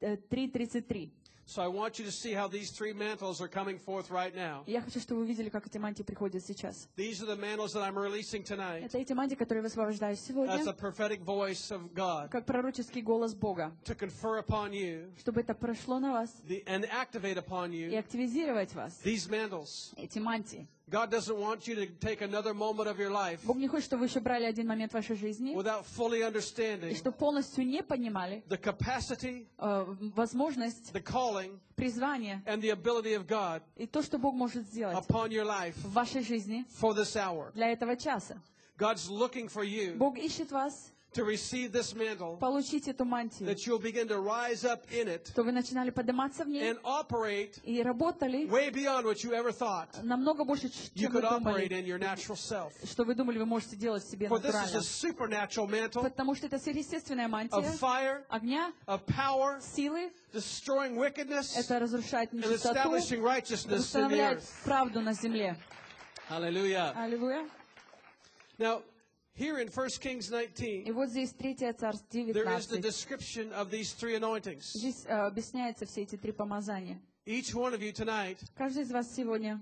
Э, 3.33. So I want you to see how these three mantles are coming forth right now. Я хочу, чтобы вы видели, как эти мантии приходят сейчас. These are the mantles that I'm releasing tonight Это эти мантии, которые высвобождаю as сегодня, a prophetic voice of God как пророческий голос Бога, to confer upon you чтобы это прошло на вас the, and activate upon и you активизировать вас, these mantles. эти мантии. God doesn't want you to take another moment of your life Бог не хочет, чтобы вы еще брали один момент вашей жизни, without fully и understanding чтобы полностью не понимали the capacity, э, возможность, the calling, призвание and the ability of God и то, что Бог может сделать upon your life в вашей жизни for this hour. для этого часа. God's looking for you Бог ищет вас, to receive this mantle, получить эту мантию, that you'll begin to rise up in it то вы начинали подниматься в ней and operate и работали way beyond what you ever thought намного больше, you чем вы could operate думали, in your natural self. что вы думали, вы можете делать себе For this is натурально. a supernatural mantle Потому что это сверхъестественная of мантия fire, огня, of power, силы, destroying wickedness, это разрушает and нечистоту, establishing righteousness in the earth. правду на земле. Hallelujah. Аллилуйя. Now, here in 1 Kings И 19, вот здесь Третье царство there is the 19. description of these three anointings. Здесь э, объясняются все эти три помазания. Each one of you tonight Каждый из вас сегодня,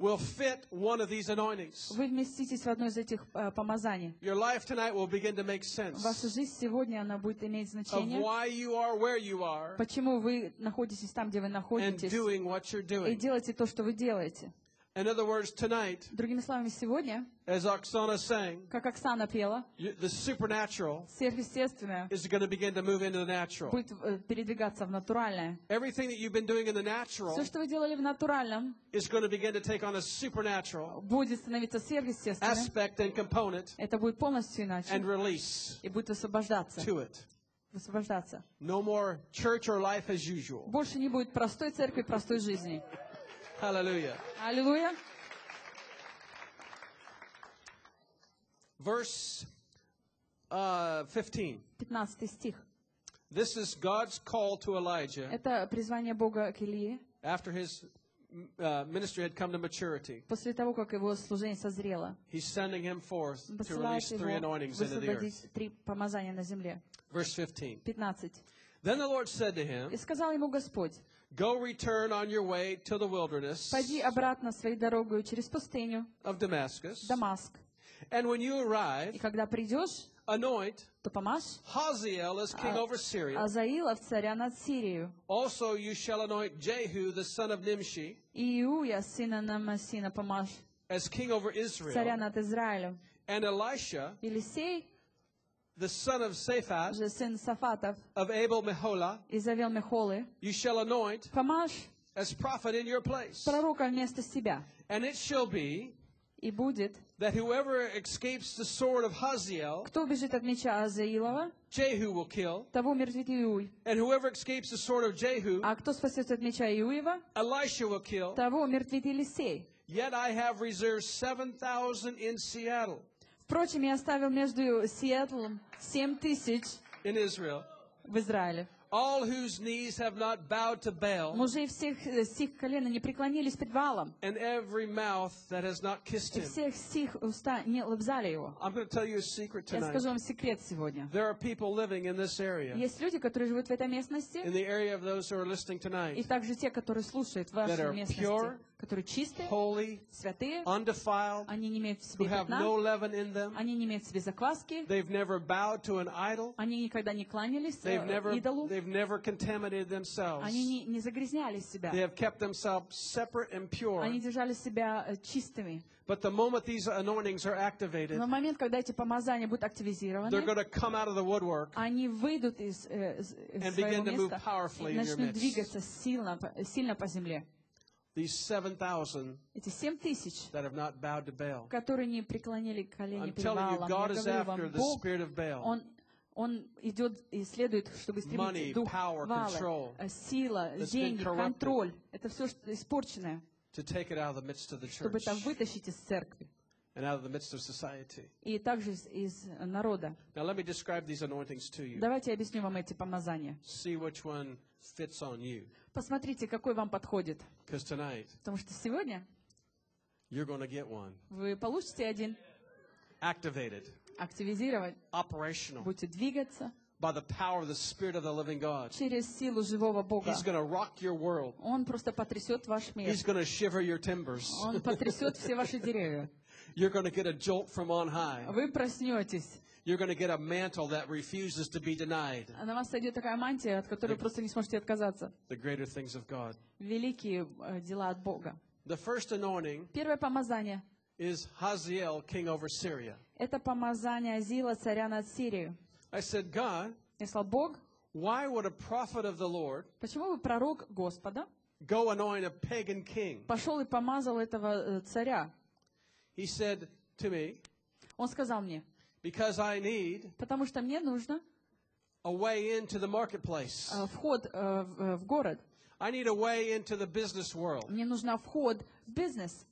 will fit one of these anointings. вы вместитесь в одно из этих э, помазаний. Your life tonight will begin to make sense Ваша жизнь сегодня, она будет иметь of значение. why you are where you are Почему вы находитесь там, где вы and находитесь, doing what you're и doing. делаете то, что вы делаете. In other words, tonight, Другими словами, сегодня, as Oksana sang, как Оксана пела, you- the supernatural сверхъестественное is going to begin to move into the natural. будет э, передвигаться в натуральное. Everything that you've been doing in the natural Все, что вы делали в натуральном, is going to begin to take on a supernatural будет становиться сверхъестественным. aspect and component Это будет полностью иначе. and release И будет высвобождаться. to it. Высвобождаться. No more church or life as usual. Больше не будет простой церкви, простой жизни. Hallelujah. Аллилуйя. Verse uh, 15. 15 стих. This is God's call to Elijah Это призвание Бога к Илии after his uh, ministry had come to maturity. после того, как его служение созрело. He's sending him forth Он to посылает release three его anointings into the earth. высвободить три помазания на земле. Verse 15. 15. Then the Lord said to him, И сказал ему Господь, Go return on your way to the wilderness пойди обратно своей дорогой через пустыню, of Damascus, Дамаск. and when you И arrive, когда придешь, anoint то помажь Hazael as king over Syria. Азаила в царя над Сирию, Also you shall anoint Jehu the son of Nimshi и Иуя, сына Намасина, помажь as king over царя Israel, над Израилем. and Elisha Елисей, the son of Saphat же сын Сафатов, of Abel Meholah, и Завел Мехолы, you shall anoint помажь as prophet in your place. пророка вместо себя. And it shall be И будет, that whoever escapes the sword of Hazael, кто убежит от меча Азаилова, Jehu will kill, того умертвит Иуй. and whoever escapes the sword of Jehu, А кто спасется от меча Иуева, Elisha will kill. того умертвит Елисей. Yet I have reserved 7,000 in Seattle, Впрочем, я оставил между Сиэтлом семь тысяч in Israel, в Израиле. all whose knees have not bowed to Baal, Мужей всех э, сих колена не преклонились пред валом, and every mouth that has not kissed и him. всех сих уста не лобзали его. I'm going to tell you a secret Я tonight. скажу вам секрет сегодня. There are people living in this area, Есть люди, которые живут в этой местности, in the area of those who are listening и tonight, также те, которые слушают в That are вашей местности, pure, которые чистые, holy, святые, undefiled, они не имеют в себе no пятна, leaven in them. они не имеют в себе закваски, They've never bowed to an idol. они никогда не кланялись э, They've never, идолу, they've never contaminated themselves. они не, не загрязняли себя, They have kept themselves separate and pure. они держали себя э, чистыми. But the moment these anointings are activated, Но момент, когда эти помазания будут they're активизированы, going to come out of the woodwork они выйдут из, э, из- And своего begin to move места powerfully и in your начнут двигаться сильно, сильно по земле. These 7,000 Эти семь тысяч, that have not bowed to Baal. которые не преклонили колени I'm перед telling you, Ваалом, God я is говорю вам, after the Бог, spirit of Baal. Он, он идет и следует, чтобы Money, истребить дух power, Ваала, control. э, сила, That's been деньги, corrupted. контроль. Это все что испорченное, to take it out of the midst of the чтобы church это вытащить из церкви and out of the midst of society. и также из, из народа. Now, let me describe these anointings to you. Давайте я объясню вам эти помазания. See which one fits on you. Посмотрите, какой вам подходит. Потому что сегодня you're going to get one. вы получите один, Activated, активизировать, operational, будете двигаться by the power of the Spirit of the living God. через силу живого Бога. He's going to rock your world. Он просто потрясет ваш мир. He's going to shiver your timbers. Он потрясет все ваши деревья. You're going to get a jolt from on high. Вы проснетесь. You're going to get a mantle that refuses to be denied. На вас сойдет такая мантия, от которой просто не сможете отказаться. The greater things of God. Великие э, дела от Бога. The first anointing Первое помазание is Hazael, king over Syria. – это помазание Азила, царя над Сирией. I said, God, Я сказал, Бог, why would a prophet of the Lord почему вы пророк Господа go anoint a pagan king? пошел и помазал этого э, царя? He said to me, Он сказал мне, because I need Потому что мне нужно a way into the marketplace. э, вход э, в э, в город. I need a way into the business world. Мне нужна вход в бизнес.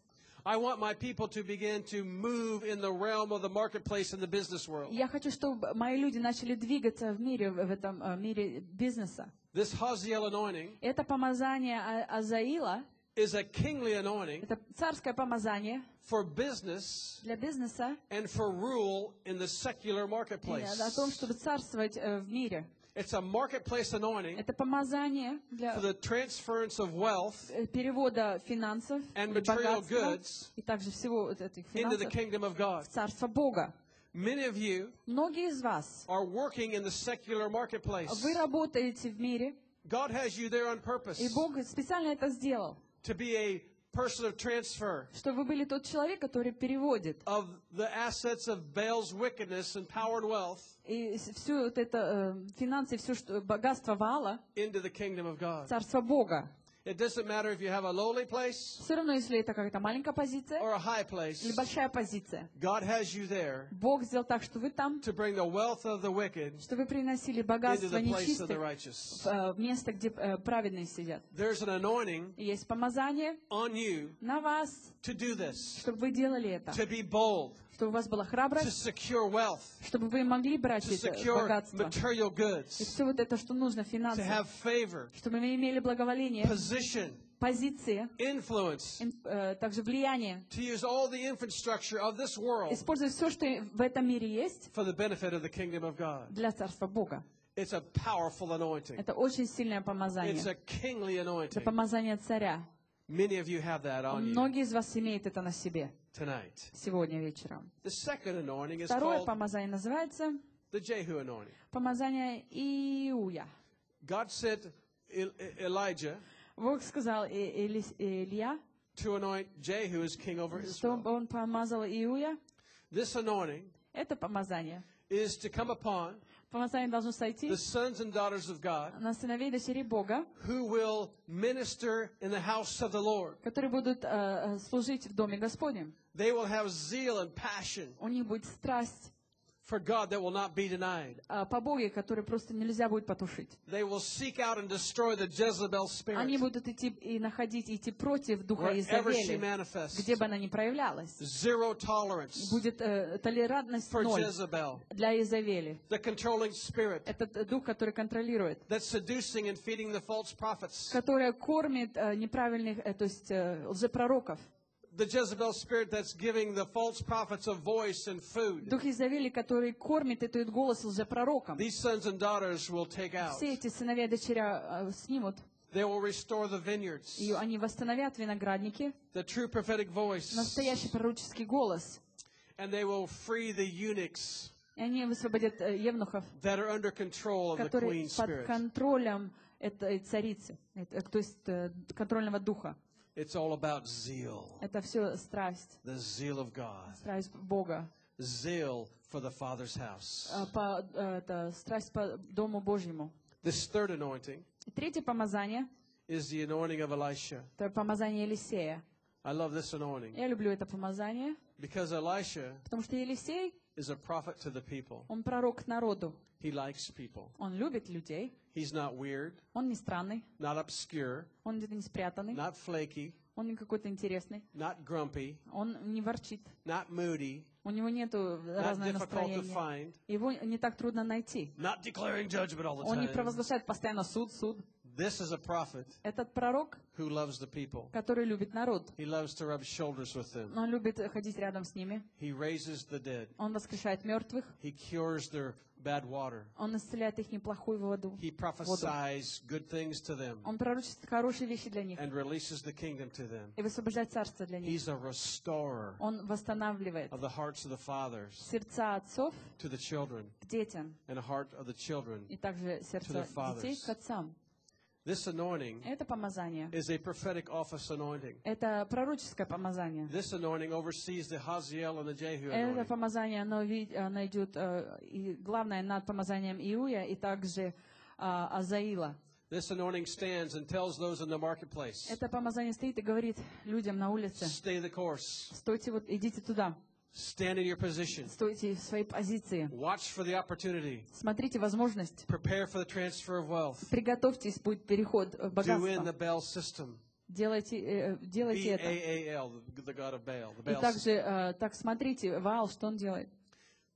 I want my people to begin to move in the realm of the marketplace in the business world. Я хочу, чтобы мои люди начали двигаться в мире, в этом э, мире бизнеса. This Haziel anointing Это помазание А- Азаила, is a kingly anointing это царское помазание for business для бизнеса, and for rule in the secular и marketplace. о том, чтобы царствовать э, в мире. It's a marketplace anointing Это помазание для for the transference of wealth э, перевода финансов And или material богатства goods и также всего вот этих into the финансов kingdom of God. в царство Бога. Many of you Многие из вас, are working in the secular marketplace. вы работаете в мире, God has you there on purpose и Бог специально это сделал, to be a person of transfer чтобы вы были тот человек, который переводит of the assets of Baal's wickedness and power and wealth и все вот это э, финансы, все что богатство Ваала, into the kingdom of God. царство Бога. It doesn't matter if you have a lowly place Все равно, если это какая-то маленькая позиция or a high place. или большая позиция, God has you there Бог сделал так, что вы там, to bring the wealth of the wicked что вы приносили into богатство the place of the нечистых righteous. в э, в место, где э, праведные сидят. There's an anointing И есть помазание on you на вас, to do this, чтобы вы делали это, to be bold, Чтобы у вас была храбрость, чтобы вы могли брать это богатство. И все вот это, что нужно, финансы, чтобы мы имели благоволение, position, позиции, э, также влияние, использовать все, что в этом мире есть для царства Бога. It's a powerful anointing. Это очень сильное It's помазание. a kingly Это anointing. помазание царя. Many of you have that on you Многие из вас имеют это на себе tonight. сегодня вечером. The second anointing is Второе called помазание называется the Jehu anointing. помазание Иуя. God sent El- E- Elijah Бог сказал И- Или- Илья, to anoint Jehu as king over Israel. чтобы он помазал Иуя. This anointing Это помазание. is to come upon Помазание должно сойти the sons and daughters of God на сыновей и дочерей Бога, who will minister in the house of the Lord. которые будут э, э, служить в Доме Господнем. They will have zeal and passion У них будет страсть for God that will not be denied. э, по Боге, которую просто нельзя будет потушить. They will seek out and destroy the Jezebel Они spirit будут идти и находить, идти против духа manifests. где бы она ни проявлялась. Zero tolerance Будет э, толерантность for ноль Jezebel, для Изавели. the controlling spirit Этот э, дух, который контролирует, that's seducing and feeding the false prophets. которая кормит э, неправильных, э, то есть э, лжепророков. The Jezebel spirit that's giving the false prophets a voice and food. Дух Изавели, который кормит и дает голос лжепророкам. These sons and daughters will take out. Все эти сыновья и дочеря э, снимут, They will restore the vineyards. и они восстановят виноградники, The true prophetic voice. настоящий пророческий голос. And they will free the eunuchs И они высвободят э, евнухов, that are under control of the которые под контролем этой царицы, э, то есть э, контрольного духа. It's all about zeal. Это все страсть, The zeal of God. страсть Бога, Zeal for the Father's house. э, по, э, это страсть по Дому Божьему. This third anointing третье помазание is the anointing of Elisha. – это помазание Елисея. I love this anointing Я люблю это помазание, because Elisha потому что Елисей, is a prophet to the people. он пророк народу. He likes people. Он любит людей, He's not weird, он не странный, not obscure, он где-то не спрятанный, not flaky, он не какой-то интересный, not grumpy, он не ворчит, not moody, у него to настроение. find, Его не так трудно найти. not declaring judgment all the Он не time. провозглашает постоянно суд, суд. This is a prophet Этот пророк, who loves the people. который любит народ. He loves to rub shoulders with them. Он любит ходить рядом с ними. He raises the dead. Он воскрешает мертвых. He cures their bad water. Он исцеляет их неплохую воду. He prophesies good things to them Он пророчит хорошие вещи для них and releases the kingdom to them. и высвобождает царство для них. He's a restorer Он восстанавливает of the hearts of the fathers сердца отцов to the children к детям and a heart of the children. и также сердца their fathers. детей к отцам. This anointing Это помазание. is a prophetic office anointing. Это пророческое помазание. This anointing oversees the Haziel and the Jehu Это anointing. помазание, оно, оно идет, э, и главное, над помазанием Иуя и также а, Азаила. This anointing stands and tells those in the marketplace, Это помазание стоит и говорит людям на улице, stay the course, стойте вот, идите туда, Stand in your position. Стойте в своей позиции. Watch for the opportunity. Смотрите возможность. Prepare for the transfer of wealth. Приготовьтесь, будет переход в Do in the. Baal system. Делайте, э, делайте это. The, god of Baal. The И Baal system. также, э, так смотрите, Ваал, что он делает?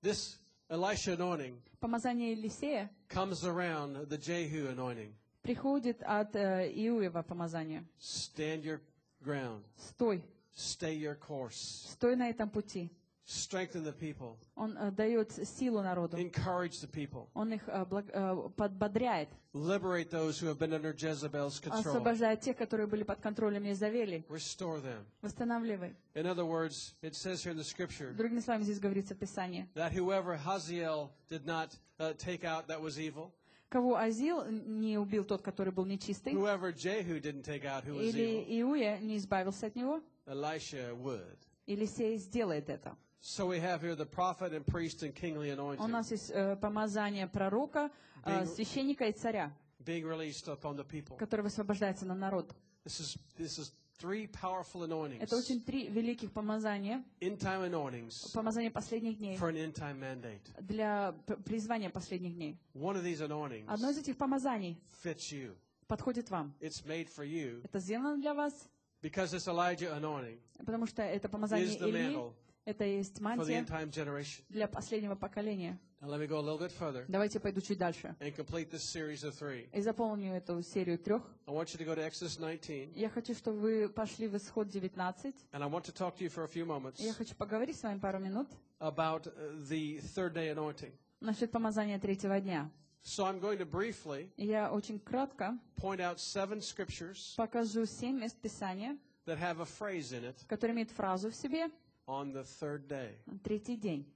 This Elisha anointing Помазание Елисея comes around the Jehu anointing. приходит от э, Иуева помазания. Stand your ground. Стой, Stay your course. стой на этом пути. Strengthen the people. Он э, дает силу народу. Encourage the people. Он их э, благ- э, подбодряет, Liberate those who have been under Jezebel's control. освобождает тех, которые были под контролем Изавели. Restore them. Восстанавливай. In other words, it says here in the scripture Другими словами, здесь говорится в Писании. that whoever Haziel did not uh, take out that was evil, Кого Азил не убил тот, который был нечистый, whoever Jehu didn't take out who was или Иуя не избавился от него, Elisha would. Елисей сделает это. So we have here the prophet and priest and kingly У anointing нас есть э, помазание пророка, э, Being- священника и царя, being released upon the people. который высвобождается на народ. This is this is three powerful anointings, Это очень три великих помазания, end time anointings помазание последних дней, for an end time mandate. для п- призвания последних дней. One of these anointings Одно из этих помазаний fits you. подходит вам. It's made for you Это сделано для вас, because this Elijah anointing потому что это помазание is the Ильи, mantle Это есть мантия для последнего поколения. Давайте пойду чуть дальше. И заполню эту серию трех. I want you to go to Exodus 19, Я хочу, чтобы вы пошли в исход 19. and I want to talk to you for a few moments Я хочу поговорить с вами пару минут uh, насчет помазания третьего дня. So I'm going to briefly Я очень кратко point out seven scriptures покажу семь мест Писания, that have a phrase in it которые имеют фразу в себе on the third day. «третий день».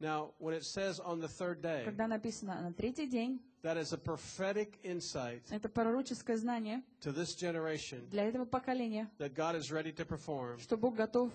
Now, when it says on the third day, Когда написано «на третий день», that is a prophetic insight это пророческое знание to this generation для этого поколения, that God is ready to perform что Бог готов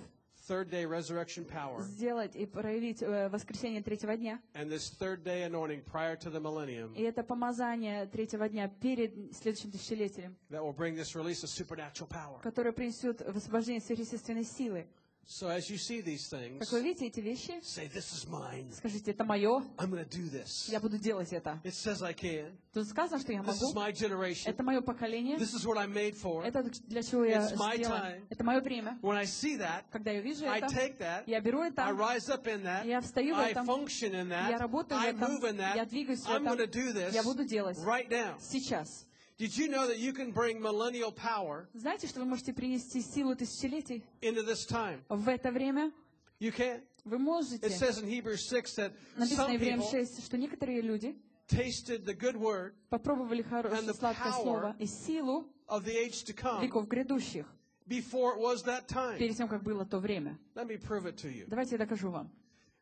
third day resurrection power сделать и проявить э, воскресенье третьего дня. and this third day anointing prior to the millennium И это помазание третьего дня перед следующим тысячелетием, that will bring this release of supernatural power. которое принесет высвобождение сверхъестественной силы. So as you see these things, Как вы видите эти вещи, say, This is mine. скажите, это мое, I'm do this. я буду делать это. It says I can. Тут сказано, что я This is могу. my generation. Это мое поколение. This is what I'm made for. Это для чего я It's my сделан. time. Это мое время. When I see that, Когда я вижу I это, take that, я беру I это, rise up in that, я встаю в I этом, function in я that, работаю в I этом, move in that. я двигаюсь в I'm to этом, do this я буду делать right now. сейчас. Did you know that you can bring millennial power Знаете, что вы можете принести силу тысячелетий into this time? в это время? You can. Вы It можете. says in Hebrews 6 that Написано some Евреям people 6, что некоторые люди tasted the good word попробовали And хорошее the сладкое power слово и силу of the age to come веков грядущих, before it was that time. перед тем, как было то время. Let me prove it to you. Давайте я докажу вам.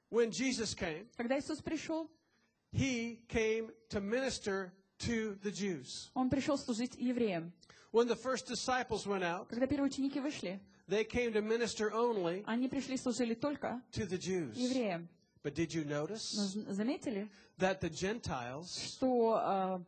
When Jesus came, Когда Иисус пришел, he came to minister to the Jews. Он пришел служить евреям. When the first disciples went out, Когда первые ученики вышли, they came to minister only они пришли служили только to the Jews. евреям. But did you Но notice з- заметили, that the Gentiles, что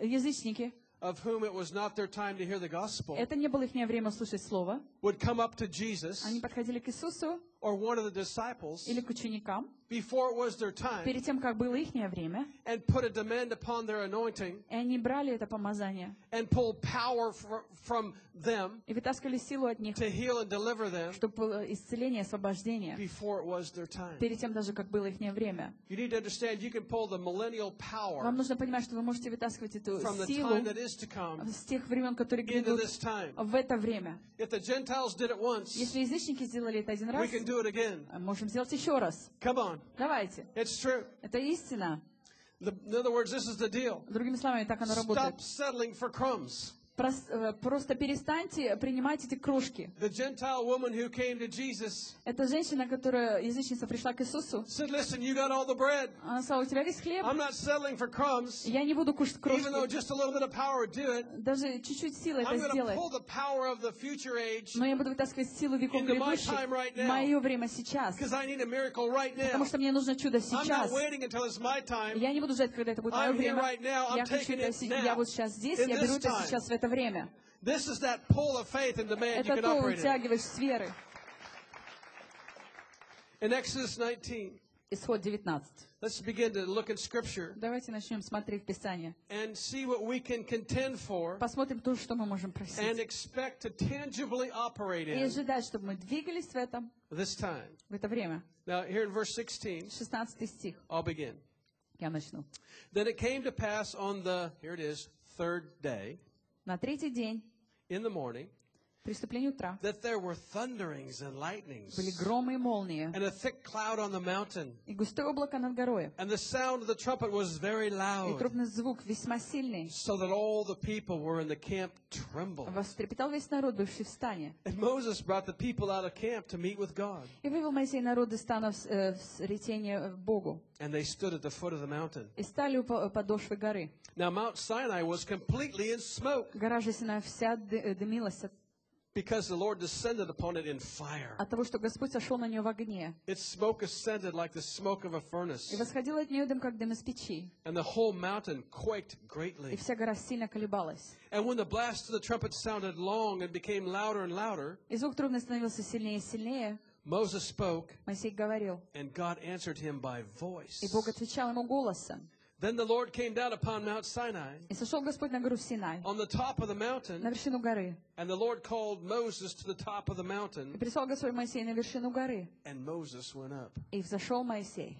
э, язычники, of whom it was not their time to hear the gospel, это не было их время слушать слово, would come up to Jesus они подходили к Иисусу or one of the disciples или к ученикам before it was their time перед тем, как было их время, and put a demand upon their anointing и они брали это помазание and pulled power fr- from them и вытаскивали силу от них, to heal and deliver them чтобы исцеление, освобождение, before it was their time. перед тем даже, как было их время. You need to understand you can pull the millennial power Вам нужно понимать, что вы можете вытаскивать эту from the силу time that is to come с тех времен, которые грядут в это время. If the Gentiles did it once, Если язычники сделали это один we раз, can do it again. можем сделать еще раз. Come on. Давайте. It's true. Это истина. The, in other words, this is the deal. Другими словами, так оно работает. Stop settling for crumbs. Э, Просто перестаньте принимать эти крошки. Jesus Эта женщина, которая, язычница, пришла к Иисусу, она сказала, у тебя весь хлеб, я не буду кушать крошки. Даже чуть-чуть силы это сделает. Но я буду вытаскивать силу веков грядущих в мое время сейчас. Потому что мне нужно чудо сейчас. Я не буду ждать, когда это будет мое время. Я хочу это now. Я вот сейчас здесь, я беру это сейчас в это время. This is that pull of faith and demand you Это can то operate in. утягиваешь с веры. In Exodus 19, Исход 19. let's begin to look in Scripture Давайте начнем смотреть Писание. and see what we can contend for Посмотрим то, что мы можем and просить. expect to tangibly operate И in ожидать, чтобы мы двигались в этом, this time. в это время. Now, here in verse 16, 16 стих. I'll begin. Я начну. Then it came to pass on the, here it is, third day На третий день, in the morning, при вступлении утра, that there were thunderings and lightnings, были громы и молнии, and a thick cloud on the mountain, и густое облако над горой, and the sound of the trumpet was very и loud, трубный звук весьма сильный. so that all the people were in the camp trembled. Вострепетал весь народ, бывший в стане. And Moses brought the people out of camp to meet with God, И вывел Моисей народ из стана в, с- э, в с- ретение к Богу. and they stood at the foot of the mountain. И стали у по- подошвы горы. Now Mount Sinai was completely in smoke Гора же Синай вся ды- э, дымилась от, because the Lord descended upon it in fire. от того, что Господь сошел на нее в огне. Its smoke ascended like the smoke of a И furnace, восходил от нее дым, как дым из печи. and the whole mountain quaked И greatly. вся гора сильно колебалась. And when the blast of the trumpet sounded long and became louder and louder, И звук трубный становился сильнее и сильнее. Moses spoke, Моисей говорил. and God answered him by voice. И Бог отвечал ему голосом. Then the Lord came down upon Mount Sinai И сошел Господь на гору Синай, on the top of the на mountain, вершину горы. and the Lord called Moses to the top of the И mountain, прислал Господь Моисея на вершину горы. and Moses went up. И взошел Моисей.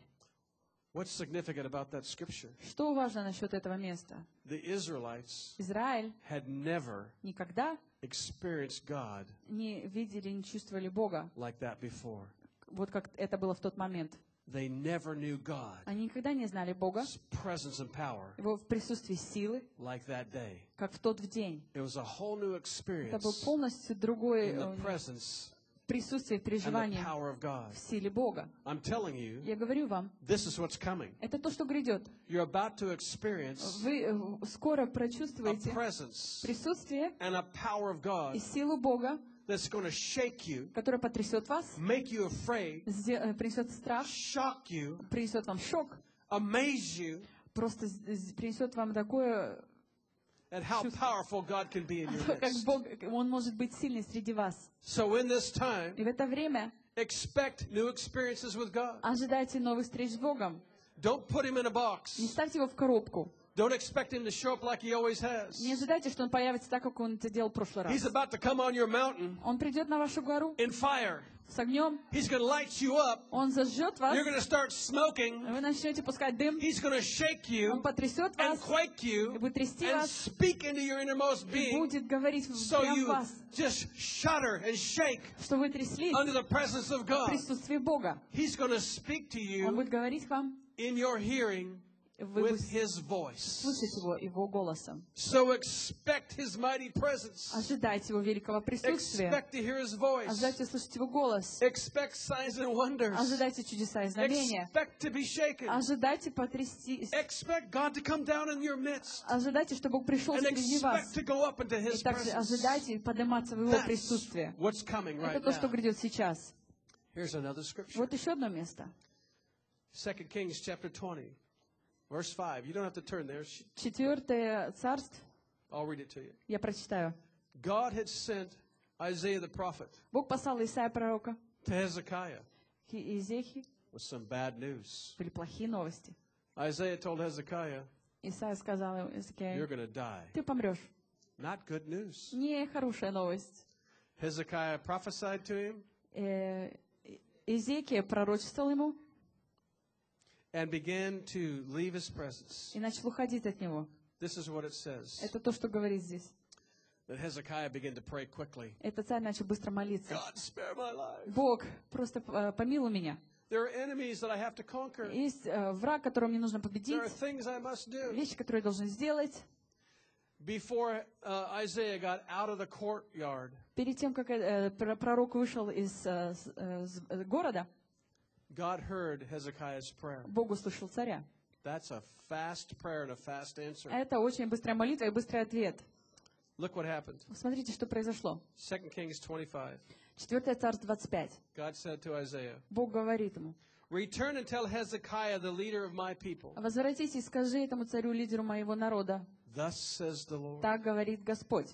What's significant about that scripture? Что важно насчет этого места? The Israelites Израиль had never никогда experienced God не видели, не чувствовали Бога, like that before. вот как это было в тот момент. They never knew God, Они никогда не знали Бога, His presence and power, Его в присутствии силы, like that day. как в тот в день. It was a whole new Это был experience полностью другое in the э, presence присутствие, and the переживание power of God. в силе Бога. I'm telling you, Я говорю вам, this is what's coming. это то, что грядет. You're about to experience Вы э, скоро a прочувствуете presence присутствие and a power of и God силу Бога, that's going to shake you, которая потрясет вас, make you afraid, э, принесет страх, shock you, принесет вам шок, amaze you просто принесет вам такое, at how powerful God can be in your midst. Бог, Он может быть сильный среди вас. So in this time, И в это время expect new experiences with God. ожидайте новых встреч с Богом. Don't put him in a box. Не ставьте его в коробку. Don't expect him to show up like he always has. Не ожидайте, что он появится так, как он это делал в прошлый He's раз. about to come on your mountain Он придет на вашу гору in fire. с огнем, He's going to light you up. он зажжет вас, You're going to start smoking. вы начнете пускать дым, He's going to shake он you потрясет and вас quake и you будет трясти and вас, speak into your innermost и being будет говорить so прямо в you вас, just shudder and shake что вы тряслись under the presence of в God. присутствии Бога. He's going to speak to Он you будет говорить к вам, in your hearing вы With будете his voice. слышать его, его голосом. So expect his mighty presence. Ожидайте его великого присутствия. Expect to hear his voice. Ожидайте слышать его голос. Expect signs and wonders. Ожидайте чудеса и знамения. Expect to be shaken. Ожидайте потрястись. Expect God to come down in your midst. Ожидайте, чтобы Бог пришел And среди вас. expect to go up into И his также ожидайте подниматься в его присутствие. Это right то, что грядет сейчас. Вот еще одно место. 2 Kings chapter 20, verse 5. You don't have to turn there. Четвертое царство, I'll read it to you. я прочитаю. God had sent Isaiah the prophet Бог послал Исаия пророка to Hezekiah к Изехи. with some bad news. Были плохие новости. Isaiah told Hezekiah, Исаия сказал ему, You're going to die. ты помрешь. Not good news. Не хорошая новость. Hezekiah prophesied to him Э, Изекия пророчествовал ему and began to leave his presence. и начал уходить от него. This is what it says Это то, что говорит здесь. that Hezekiah began to pray quickly. Этот царь начал быстро молиться. God, spare my life. Бог, просто э, помилуй меня. There are enemies that I have to conquer. Есть э, враг, которого мне нужно There победить, are things I must do. вещи, которые я должен сделать. Before uh, Isaiah got out of the courtyard, Перед тем, как э, пр- пророк вышел из города, God heard Hezekiah's prayer. Бог услышал царя. That's a fast prayer and a fast answer. Это очень быстрая молитва и быстрый ответ. Look what happened. Смотрите, что произошло. 2 Kings 25. Четвертое царство 25. God said to Isaiah, Бог говорит ему, Return and tell Hezekiah, the leader of my people, возвратитесь и скажи этому царю, лидеру моего народа, Thus says the Lord, так говорит Господь.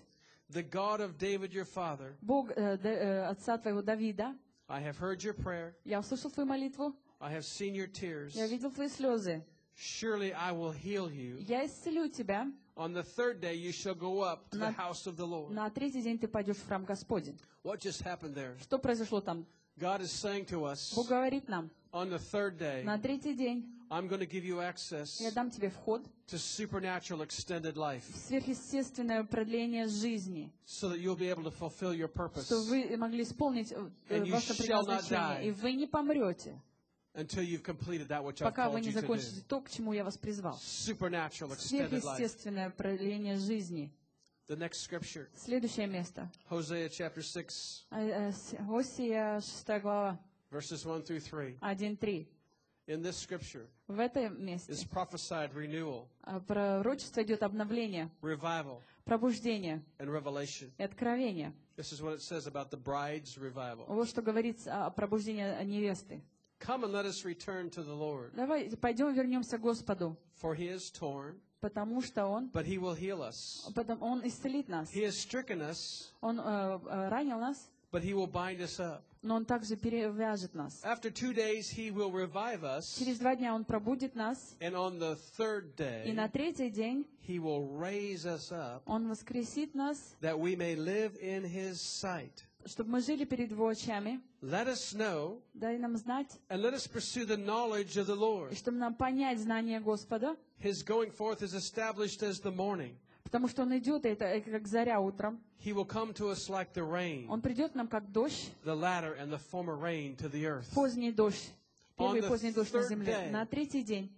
the God of David your father, Бог э, Д- э, отца твоего Давида, I have heard your prayer. Я услышал твою молитву, I have seen your tears. я видел твои слезы. Surely I will heal you. Я исцелю тебя. On the third day you shall go up to the На- house of the Lord. На третий день ты пойдешь в храм Господень. What just happened there? Что произошло там? God is saying to us, Бог говорит нам, On the third day, на третий день I'm going to give you access я дам тебе вход to supernatural extended life в сверхъестественное продление жизни, so that you'll be able to fulfill your purpose что вы могли исполнить э, ваше предназначение, и вы не помрете, until you've completed that which I've пока вы не закончите то, к чему я вас призвал. Сверхъестественное продление жизни. The next scripture, Следующее место. Hosea chapter 6, Э, э, с- Осия, 6 глава, verses 1 through 3. 1-3. In this scripture В этом месте is prophesied renewal, э, пророчество идет обновление, revival, пробуждение and revelation. и откровение. This is what it says about the bride's revival. Вот что говорится о пробуждении невесты. Come and let us return to the Lord, Давай пойдем вернемся к Господу, for he is torn, потому что Он, but he will heal us. потом Он исцелит нас. He has stricken us, Он э, э, ранил нас, but he will bind us up. но Он также перевяжет нас. After two days, he will revive us, Через два дня Он пробудит нас, and on the third и на day, третий день he will raise us up Он воскресит нас, that we may live in his sight. чтобы мы жили перед Его очами. Let us know Дай нам знать, and let us pursue the knowledge of the и Lord. чтобы нам понять знание Господа, His going forth is established as the morning. Потому что Он идет, это э, как заря утром. He will come to us like the rain, Он придет нам как дождь, the latter and the former rain to the earth. поздний дождь, первый the поздний дождь на земле. На третий день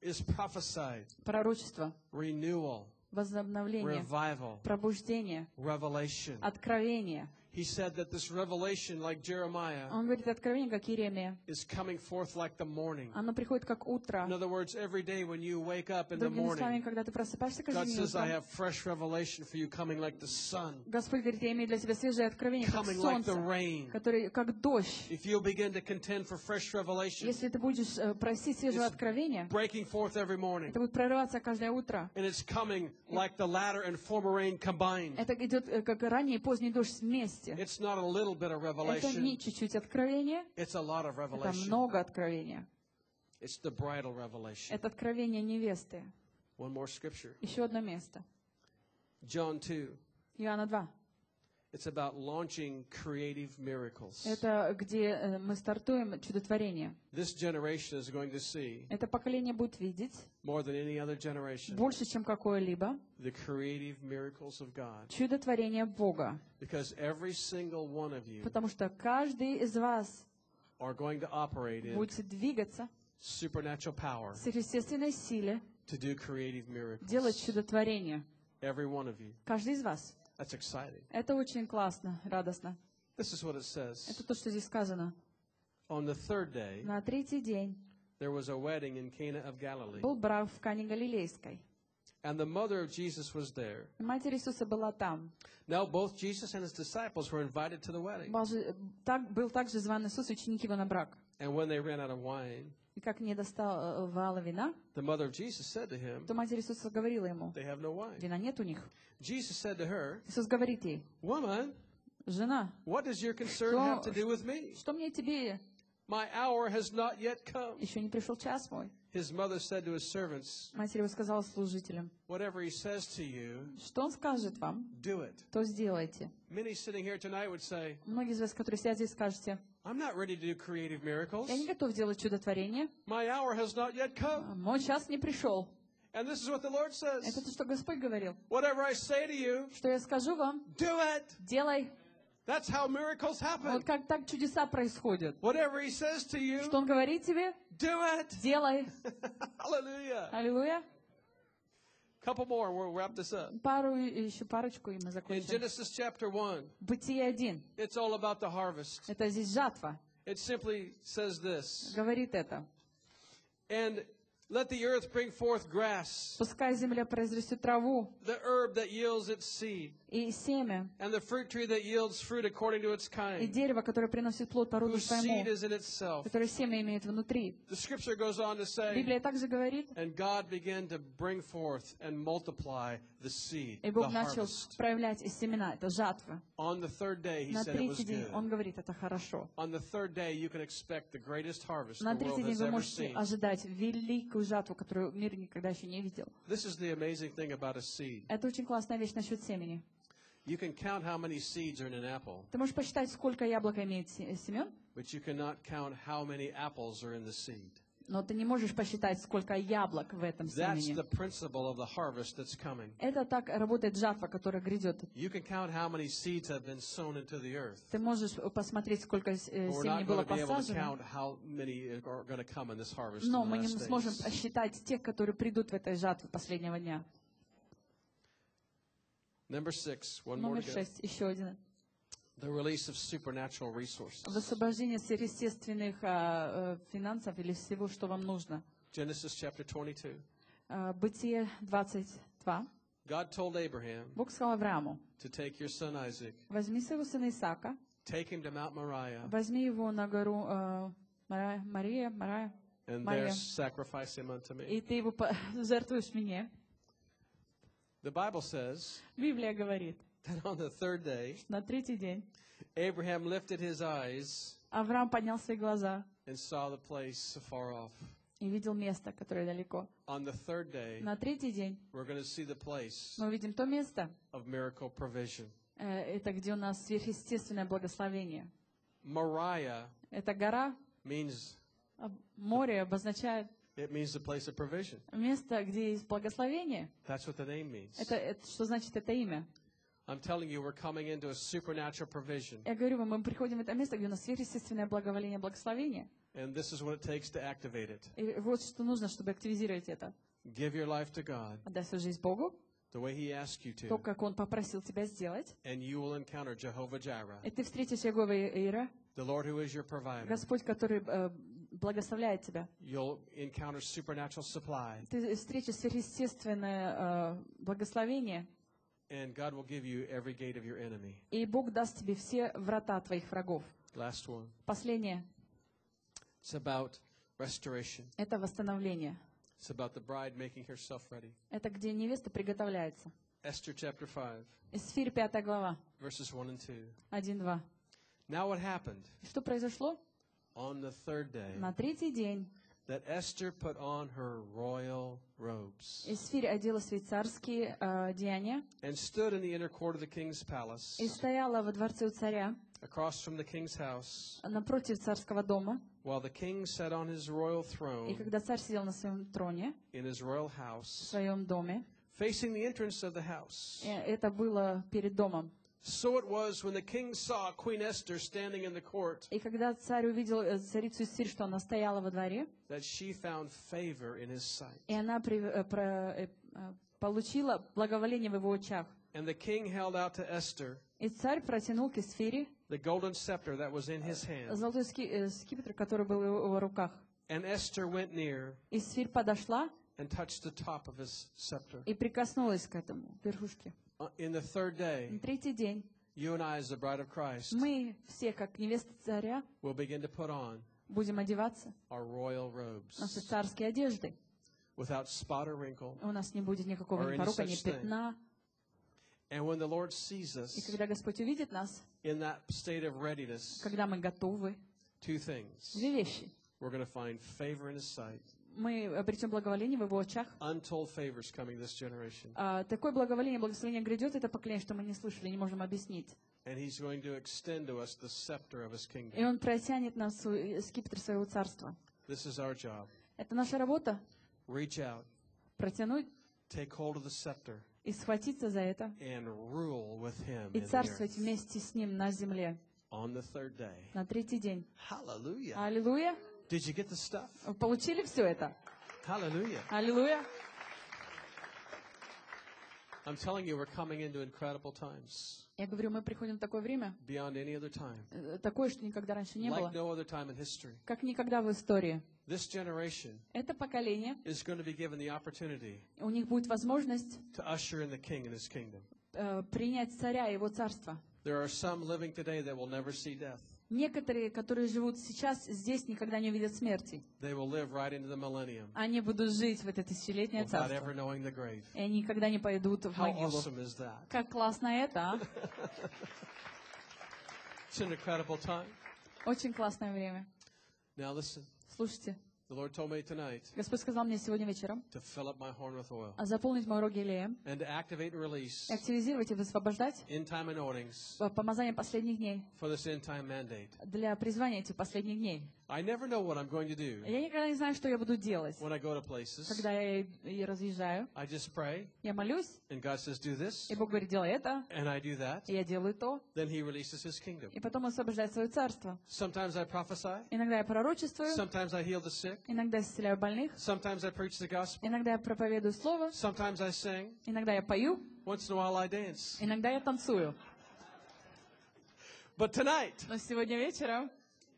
Is prophesied пророчество, renewal, возобновление, revival, пробуждение, revelation. откровение. He said that this revelation, like Jeremiah, Он говорит, откровение, как Иеремия. is coming forth like the morning. Оно приходит как утро. In other words, every day when you wake up in the Другими словами, morning, когда ты просыпаешься каждый God день says, I утром, have fresh revelation for you coming like the sun, Господь говорит, я имею для тебя свежее откровение, как coming like the солнце, rain. который, как дождь. If you'll begin to contend for fresh revelation, Если ты будешь э, просить свежего It's откровения, breaking forth every morning, это будет прорываться каждое утро. and it's coming like the latter and former rain combined. Это идет э, как ранний и поздний дождь вместе. It's not a little bit of Это не revelation, чуть-чуть откровения, it's a lot of это revelation. много откровения. It's the bridal revelation. Это откровение невесты. One more scripture Еще одно место. John 2. Иоанна 2. It's about launching creative miracles. Это где э, мы стартуем чудотворение. This generation is going to see, Это поколение будет видеть more than any other generation, больше, чем какое-либо, the creative miracles of God. чудотворение Бога. Because every single one of you Потому что каждый из вас are going to operate in будет двигаться supernatural power сверхъестественной силе, to do creative miracles. делать чудотворение. Every one of you. Каждый из вас. That's exciting. Это очень классно, радостно. This is what it says. Это то, что здесь сказано. On the third day, На третий день there was a wedding in Cana of Galilee, был брак в Кане Галилейской. and the mother of Jesus was there. И Матерь Иисуса была там. Now, both Jesus and his disciples were invited to the wedding. Был, же- так, был также зван Иисус, ученик его на брак. And when they ran out of wine, И как не достал э, вала вина, the mother of Jesus said to him, то Матерь Иисуса говорила ему, They have no wine. вина нет у них. Jesus said to her, Иисус говорит ей, Woman, жена, what does your concern Что- have to do with me? что мне тебе? My hour has not yet come. Еще не пришел час мой. His mother said to his servants, Матерь его сказала служителям, Whatever he says to you, что он скажет вам, do it. то сделайте. Many sitting here tonight would say, Многие из вас, которые сидят здесь, скажете, I'm not ready to do creative miracles. я не готов делать чудотворение, My hour has not yet come. а мой час не пришел. And this is what the Lord Это says. то, что Господь говорил. Whatever I say to you, Что я скажу вам, do it. делай. That's how miracles happen. Вот как так чудеса происходят. Whatever he says to you, Что Он говорит тебе, do it. делай. Hallelujah. Аллилуйя. Couple more, we'll wrap this up. Пару, еще парочку, и мы In закончим. Genesis chapter 1, Бытие один. it's all about the harvest. Это здесь жатва. It simply says this. Говорит это. And Let the earth bring forth grass, Пускай земля произрастет траву the herb that yields its seed, и семя, and the fruit tree that yields fruit according to its и kind, дерево, которое приносит плод по роду whose seed своему, is in itself. которое семя имеет внутри. The scripture goes on to say, Библия также говорит, and God began to bring forth and multiply the seed, и Бог начал harvest. проявлять из семена, это жатва. On the third day, he На said it was третий день good. Он говорит, это хорошо. On the third day, you can expect the greatest harvest На the world третий день вы можете ожидать великую жатву, которую мир никогда еще не видел. This is the amazing thing about a seed. Это очень классная вещь насчет семени. You can count how many seeds are in an apple, Ты можешь посчитать, сколько яблоко имеет се- семен, but you cannot count how many apples are in the seed. Но ты не можешь посчитать, сколько яблок в этом семени. Это так работает жатва, которая грядет. Ты можешь посмотреть, сколько э, семени было посажено, но мы не сможем посчитать тех, которые придут в этой жатве последнего дня. Номер шесть, еще один. The release of supernatural resources. Высвобождение сверхъестественных а, э, финансов или всего, что вам нужно. Genesis chapter 22. А, Бытие 22. God told Abraham Бог сказал Аврааму, to take your son Isaac, возьми своего сына Исаака, take him to Mount Moriah, возьми его на гору э, Мария, Мария, and there sacrifice him unto me. и ты его жертвуешь мне. The Bible says Библия говорит, that on the third day, на третий день Abraham lifted his eyes Авраам поднял свои глаза and saw the place afar off. и видел место, которое далеко. On the third day, На третий день we're going to see the place мы увидим то место, of miracle provision. э, это где у нас сверхъестественное благословение. Moriah Эта гора, means море обозначает it means the place of provision. место, где есть благословение. That's what the name means. Это, это что значит это имя? I'm telling you, we're coming into a supernatural provision, Я говорю вам, мы приходим в это место, где у нас сверхъестественное благоволение, благословение. and this is what it takes to activate it. И вот что нужно, чтобы активизировать это. Give your life to God Отдай свою жизнь Богу, the way He asked you то, to, как Он попросил тебя сделать. and you will encounter Jehovah Jireh, И ты встретишь Егова Ира, the Lord who is your provider. Господь, который э, благословляет тебя. You'll encounter supernatural supply, Ты встретишь сверхъестественное э, благословение, and God will give you every gate of your enemy. и Бог даст тебе все врата твоих врагов. Last one. Последнее It's about restoration. — это восстановление. It's about the bride making herself ready. Это где невеста приготовляется. Esther chapter 5, Исфирь 5 глава, verses 1 and 2. 1-2. Now what happened Что произошло? on the third day На третий день that Esther put on her royal robes Исфирь одела свои царские э, деяния and stood in the inner court of the king's palace и стояла во дворце у царя across from the king's house напротив царского дома. while the king sat on his royal И throne когда царь сидел на своем троне, in his royal в house своем доме, facing the entrance of the house. э, это было перед домом. So it was when the king saw Queen Esther standing in the court И когда царь увидел э, царицу Исфирь, что она стояла во дворе, that she found favor in his sight. и она при- э, про- э, э, получила благоволение в его очах. And the king held out to Esther И царь протянул к Исфире the golden scepter that was in his hand. золотой ски- э, скипетр, который был в его руках. And Esther went near Исфирь подошла and touched the top of his scepter. и прикоснулась к этому, верхушке. Uh, In the third day, На третий день you and I, as the bride of Christ, мы все, как невеста царя, will begin to put on будем одеваться our royal наши robes царские одежды. without spot or wrinkle. У нас не будет никакого Or ни any порока, ни such thing. пятна. And when the Lord sees И us когда Господь увидит нас, in that state of readiness, когда мы готовы, two things. две вещи. We're going to find favor in His sight. Мы обретем благоволение в его очах. Untold favors coming this generation. А, такое благоволение, благословение грядет, это поколение, что мы не слышали, не можем объяснить. And He's going to extend to us the scepter of His И. Он протянет нам свой скипетр своего царства. This is our job. Это наша работа Reach out, протянуть take hold of the scepter, и схватиться за это and rule with Him и царствовать вместе с Ним на земле on the third day. на третий день. Hallelujah. Аллилуйя! Did you get the stuff? Получили все это? Hallelujah. Аллилуйя! I'm telling you, we're coming into incredible times, Я говорю, мы приходим в такое время, beyond any other time, э, такое, что никогда раньше не было, like no other time in history. как никогда в истории. This generation Это поколение, is going to be given the opportunity у них будет возможность to usher in the King and His kingdom. э, принять царя и его царство. There are some living today that will never see death. Некоторые, которые живут сейчас здесь, никогда не увидят смерти. Right Они будут жить в это тысячелетнее царство. И они никогда не пойдут в могилу. awesome? Как классно это, а? Очень классное время. Слушайте, the Lord told me tonight Господь сказал мне сегодня вечером to fill up my horn with oil заполнить мой рог елеем, and to activate and release и активизировать и высвобождать end time anointings помазание последних дней for this end time mandate. для призвания этих последних дней. I never know what I'm going to do Я никогда не знаю, что я буду делать, when I go to places. когда я и- разъезжаю. I just pray, Я молюсь, and God says, Do this, и Бог говорит, делай это, and I do that. и я делаю то, Then He releases His kingdom. и потом освобождает свое царство. Sometimes I prophesy, Иногда я пророчествую, sometimes I heal the sick, иногда исцеляю больных, sometimes I preach the gospel, иногда я проповедую слово, sometimes I sing, иногда я пою, once in a while I dance. иногда я танцую. But tonight, Но сегодня вечером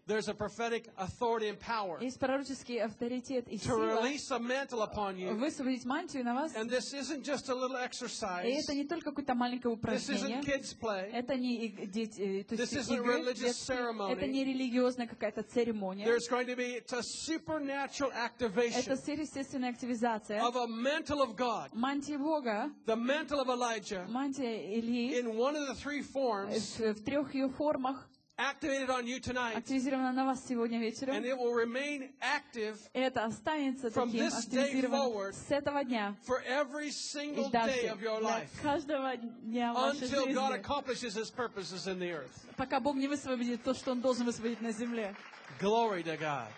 there's a prophetic authority and power есть пророческий авторитет и to сила release a mantle upon you. высвободить мантию на вас. And this isn't just a little И exercise. это не только какое-то маленькое This упражнение, isn't kids' play. это не иг- дети, э, то есть This isn't игры religious детские, ceremony. это не религиозная какая-то церемония. There's going to be it's a supernatural Это activation сверхъестественная активизация of a mantle of God, мантии Бога, the mantle of Elijah, мантия Ильи in one of the three forms, в, в трех ее формах Activated on you tonight, активизирована на вас сегодня and вечером. it will remain active Это останется From таким this day forward, с этого дня for every single day of your life каждого дня вашей until God жизни, accomplishes His purposes in the earth. пока Бог не высвободит то, что Он должен высвободить на земле. Glory to God.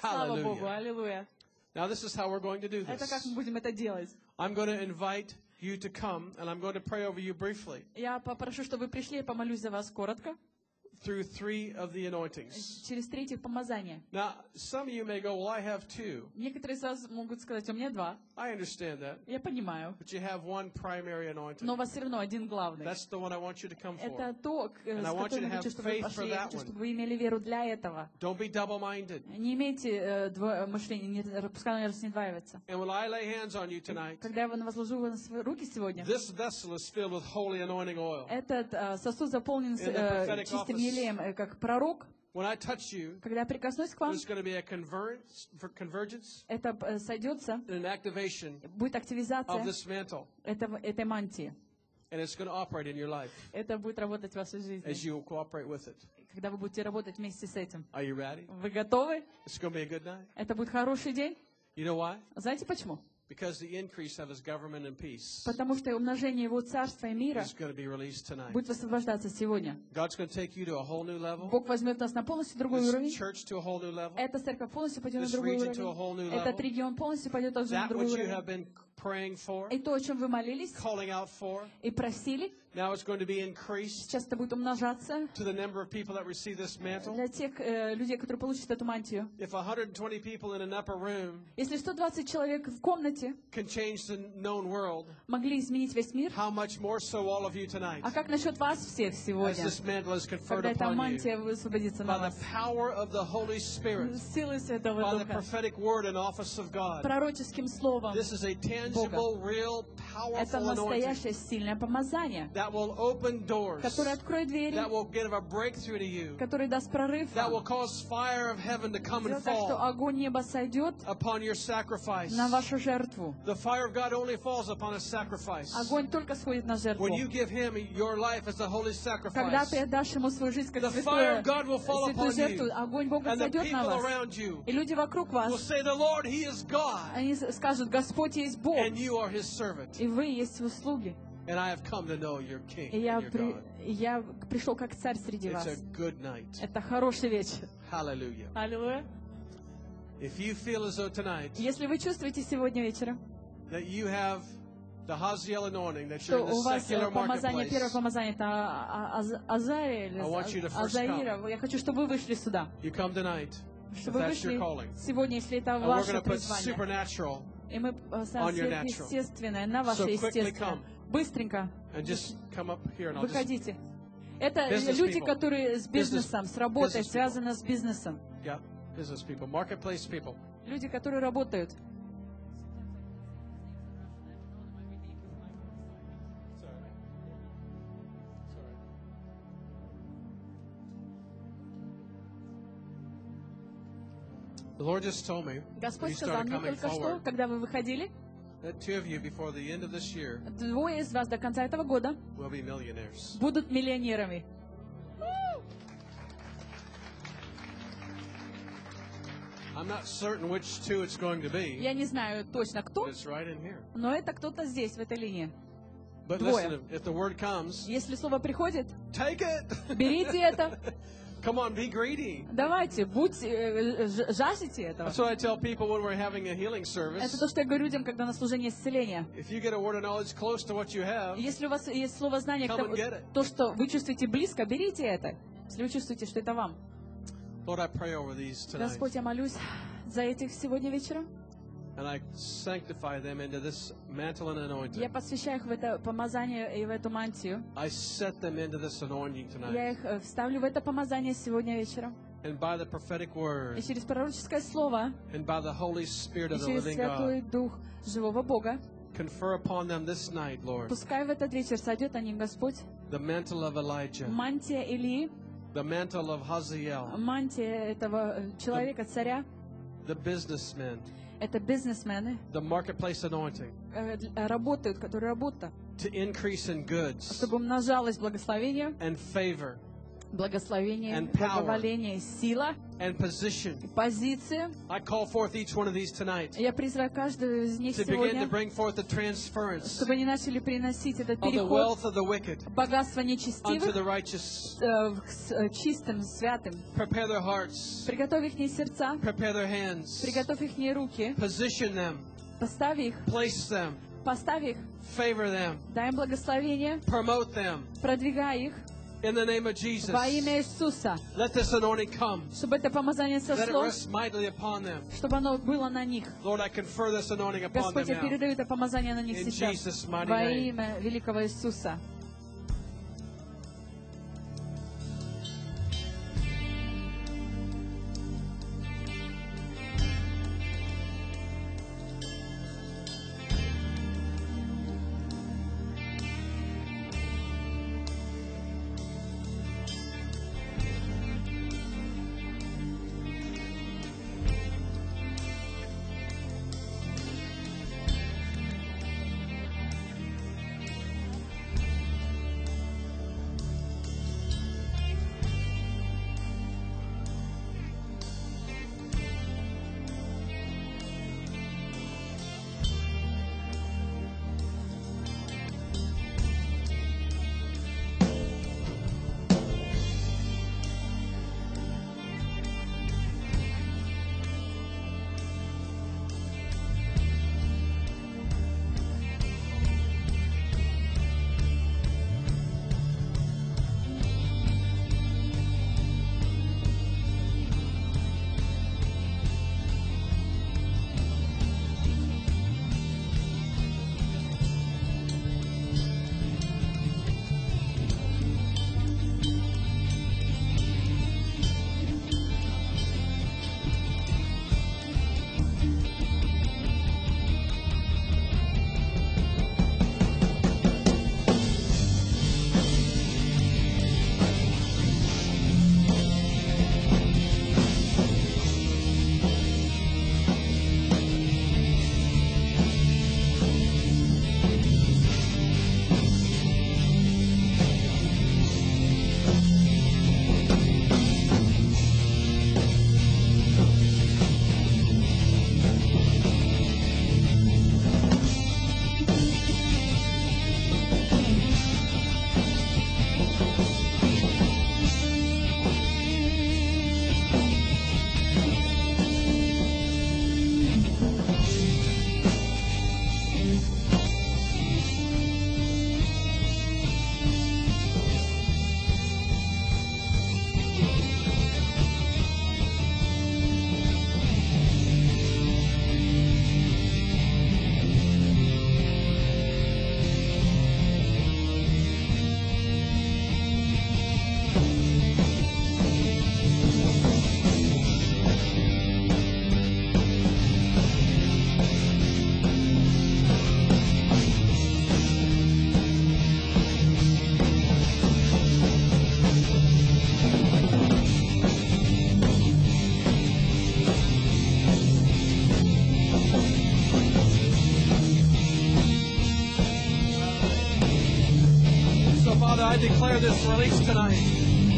Hallelujah. Now, this is how we're going to do Это как this. мы будем это делать. I'm going to invite you to come, and I'm going to pray over you briefly Я попрошу, чтобы вы пришли, я помолюсь за вас коротко, Through three of the anointings. через третьих помазания. Now, some of you may go, Well, I have two. Некоторые вас могут сказать, у меня два. I understand that. Я понимаю. But you have one primary anointing. Но у вас все равно один главный. That's the one I want you to come Это for. то, And I с want you которым to я хочу, чтобы вы faith for пошли. Я that хочу, one. чтобы вы имели веру для этого. Don't be double minded. Не имейте э, мышления, пускай оно не раздваивается. And when I lay hands on you tonight, Когда я возложу на свои руки сегодня, this vessel is filled with holy anointing oil. этот э, сосуд заполнен э, чистым. Елеем, э, как пророк. When I touch you, Когда я прикоснусь к вам, there's going to be a convergence, for convergence это э, сойдется, and an activation будет of активизация this mantle. этого, этой мантии. And it's going to operate in your life Это будет работать в вашей as жизни, you cooperate with it. когда вы будете работать вместе с этим. Are you ready? Вы готовы? It's going to be a good night. Это будет хороший день. You know why? Знаете почему? Because the increase of his government and peace Потому что умножение его царства и мира будет высвобождаться сегодня. God's going to take you to a whole new level. Бог возьмет нас на полностью другой уровень. church to a whole new level. Эта церковь полностью пойдет на другой region to a whole уровень. Этот регион полностью пойдет на другой which you have уровень. been praying for, И то, о чем вы молились calling out for, и просили, now it's going to be increased сейчас это будет умножаться to the number of people that receive this mantle. для тех э, людей, которые получат эту мантию. If 120 people in an upper room Если 120 человек в комнате can change the known world, могли изменить весь мир, how much more so all of you tonight а как насчет вас всех as сегодня, this mantle is conferred когда эта upon you мантия высвободится на by the вас? power of the Holy Spirit, Силы Святого by the Духа, prophetic word and office of God. пророческим словом. This is a tangible, real, Это настоящее сильное помазание, that will open doors, которое откроет двери, that will give a breakthrough to you, который даст прорыв, that will cause fire of heaven to come and сделает так, что fall огонь неба сойдет на вашу жертву. The fire of God only falls upon a sacrifice. Огонь только сходит на жертву. When you give Him your life as a holy Когда sacrifice, ты отдашь ему свою жизнь как the fire святое, of God will fall святую upon жертву, you, огонь Бога сойдет на вас. И люди вокруг вас, say, The Lord, He is God, они скажут, Господь есть Бог, and you are His servant. и вы есть услуги. And I have come to know your King И я, при- я пришел как царь среди It's вас. a good night. Это хороший вечер. Hallelujah. Аллилуйя. If you feel as though tonight Если вы чувствуете сегодня вечером, that you have the Haziel anointing, that you're in the у вас э, secular помазание, первое marketplace, помазание, это А- А- Аз- Азария или I want you to А- first Азаира, я хочу, чтобы вы вышли сюда. you come tonight, Чтобы вы that's your вышли calling. сегодня, если это And we're ваше going to put призвание. И мы сверхъестественное на ваше So естественное. Быстренько выходите. Это Business люди, people. которые с Business- бизнесом, с работой, связаны с бизнесом. yeah, business people, marketplace people. Люди, которые работают. Господь сказал мне только что, когда вы выходили, двое из вас до конца этого года будут миллионерами. Я не знаю точно кто, но это кто-то здесь, в этой линии. Двое. Если слово приходит, берите это. Come on, be greedy. Давайте, будьте, э, ж- жаждите этого. That's what I tell people when we're having a healing Это service. то, что я говорю людям, когда на служение исцеления. If you get a word of knowledge close to what you have, Если у вас есть слово знания, Come тому- and get it. то, что вы чувствуете близко, берите это. Если вы чувствуете, что это вам. Lord, I pray over these tonight. Господь, я молюсь за этих сегодня вечером. Я посвящаю их в это помазание и в эту мантию. I set them into this anointing Я tonight. их э, вставлю в это помазание сегодня вечером. And by the prophetic И word, через пророческое слово, and by the Holy Spirit и of the living God, Дух живого Бога, confer upon them this night, Lord, пускай в этот вечер сойдет о них Господь. The mantle of Elijah, мантия Илии, the mantle of Hazael, мантия этого э, человека, царя. the businessmen, Это бизнесмены, the marketplace anointing, э, д- э, работают, которые работают, to increase in goods чтобы умножалось благословение, and favor Благословение, And power. сила, and position. позиция. I call forth each one of these tonight Я призываю каждую из них to begin to сегодня, bring forth the transference чтобы они начали приносить этот of the переход wealth of the wicked богатства unto нечестивых the righteous. э, к э, чистым, святым. Prepare their hearts, Приготовь их сердца, prepare their hands, приготовь их руки, position them, поставь их, place them, поставь их, favor them, дай им благословение, promote them. Продвигай их in the name of Jesus. во имя Иисуса, Let this anointing come. чтобы это помазание Let it сошло, rest mightily upon them. чтобы оно было на них. Lord, I confer this anointing upon Господь, them я передаю это помазание на них In сейчас Jesus' mighty во name. имя великого Иисуса. I declare this release tonight.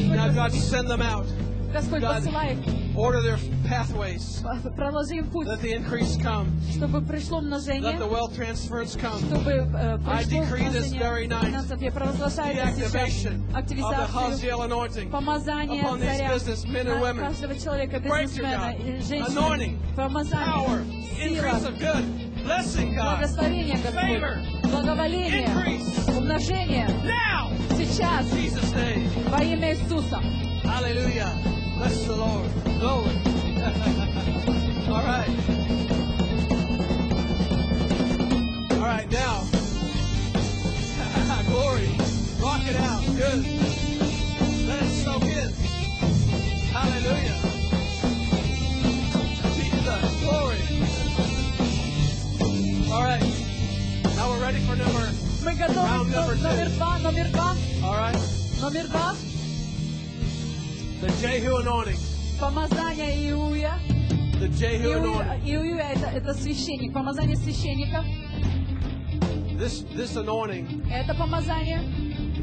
Now, God, send them out. Господь, God, посылай их, order their pathways. п- проложи им путь, Let the increase come. чтобы пришло Let the множение, wealth transference come. чтобы э, I пришло decree this very множение night. финансов. Я провозглашаю The это сейчас. activation of the Активизацию, Haziel anointing помазание upon these царя businessmen and на women. каждого человека, Breakthrough, бизнесмена God. и Anointing. женщины. power, Помазание, increase сила, of good, blessing, God. благословение, Favor. Господь, благоволение, Increase умножение. now. Сейчас, In Jesus' name. во имя Иисуса. Hallelujah. Bless the Lord. Glory. All right. All right, now. Glory. Rock it out. Good. Let it soak in. Hallelujah. Jesus. Glory. All right. Now we're ready for number. Мы готовы. Round number two. Номер два, номер два, All right. номер два. The Jehu anointing. Помазание Иуя. The Jehu anointing. Иуя это, это священник. Помазание священника. This this anointing Это помазание.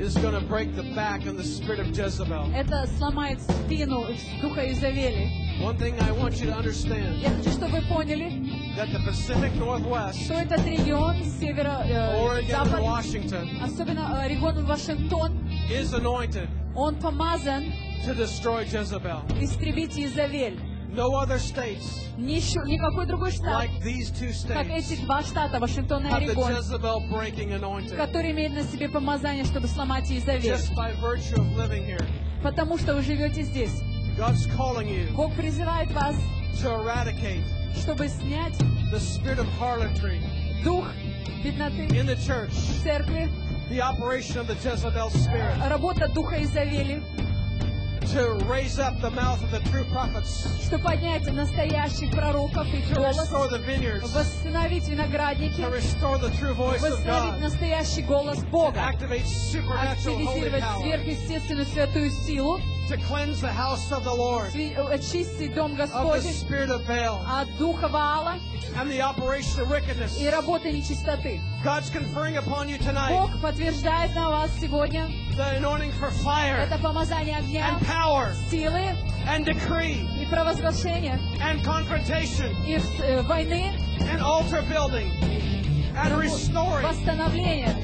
is going to break the back of the spirit of Jezebel. Это сломает спину духа Изавели. One thing I want you to understand Я хочу, чтобы вы поняли, that the Pacific Northwest, что этот регион, севера, э, запад, особенно э, регион Вашингтон, is anointed он помазан to destroy Jezebel. истребить Изавель. No other states Нищо- никакой другой штат, like these two как эти два штата, Вашингтон и Орегон, который имеет на себе помазание, чтобы сломать Изавель. just by virtue of living here. Потому что вы живете здесь. God's calling you Бог призывает вас, to eradicate чтобы снять the spirit of harlotry дух бедноты in the church, в церкви, the operation of the Jezebel spirit, работа духа Изавели, to raise up the mouth of the true prophets, чтобы поднять настоящих пророков, to голос, restore the vineyards, восстановить виноградники, to restore the true voice of восстановить God, настоящий голос to Бога, activate supernatural holy активизировать power, сверхъестественную святую силу, to cleanse the house of the Lord сви- э, очистить дом of the Господень spirit of Baal от духа Ваала and the operation of wickedness. и работы нечистоты. God's conferring upon you tonight Бог подтверждает на вас сегодня the anointing for fire это помазание огня, and power силы and decree и провозглашение and confrontation и э, войны, and altar building and restoring восстановление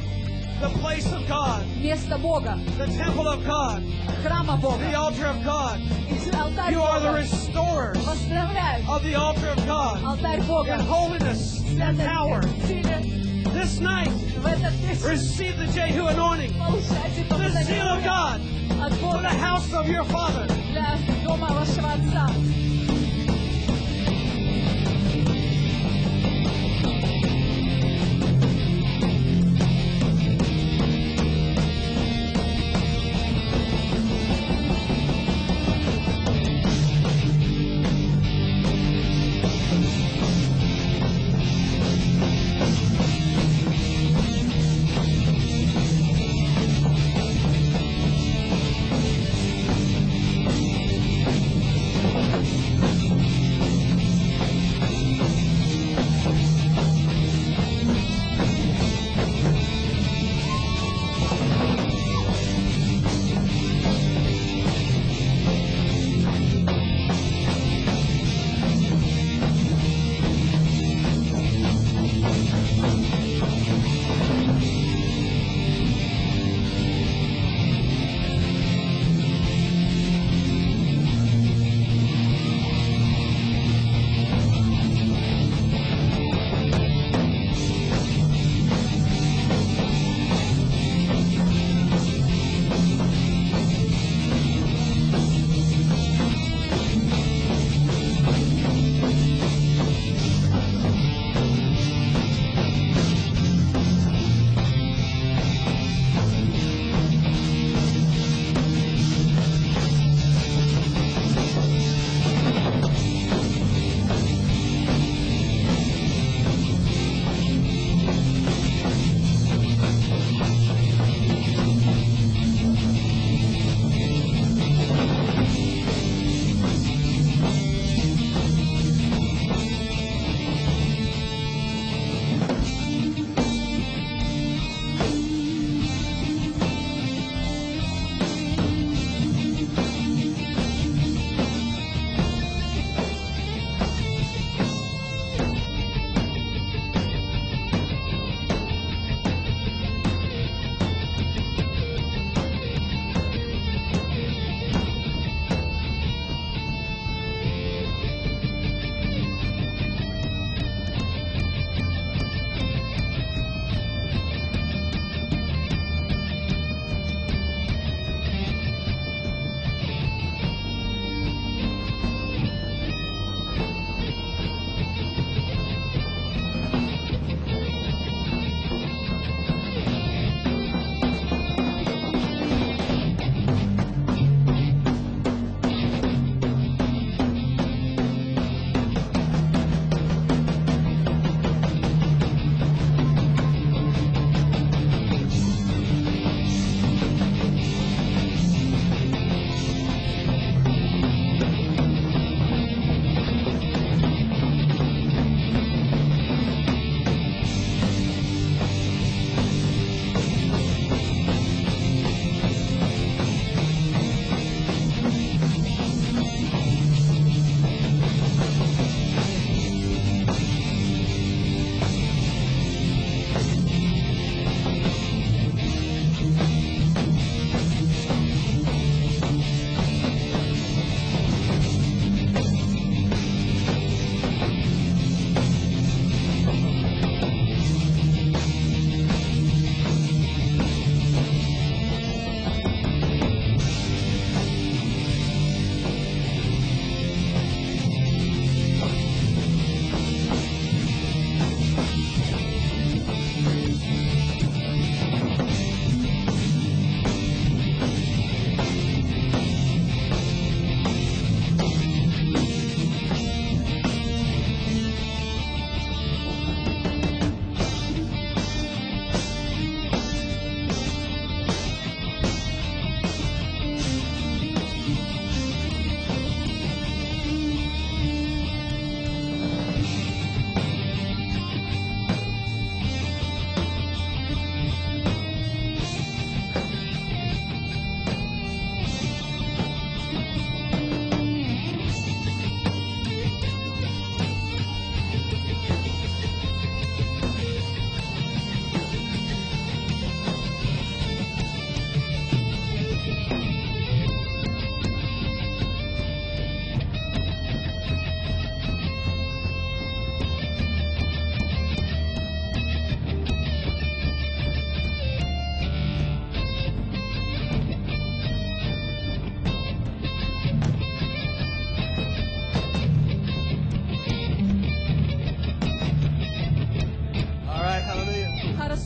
the place of God, места Бога, the temple of God, храма the Бога, altar of God. и алтарь You are the Бога. restorers Восстановляют of the altar of God алтарь in Бога. holiness and power. This night, receive the Jehu anointing, the seal of God for the house of your father.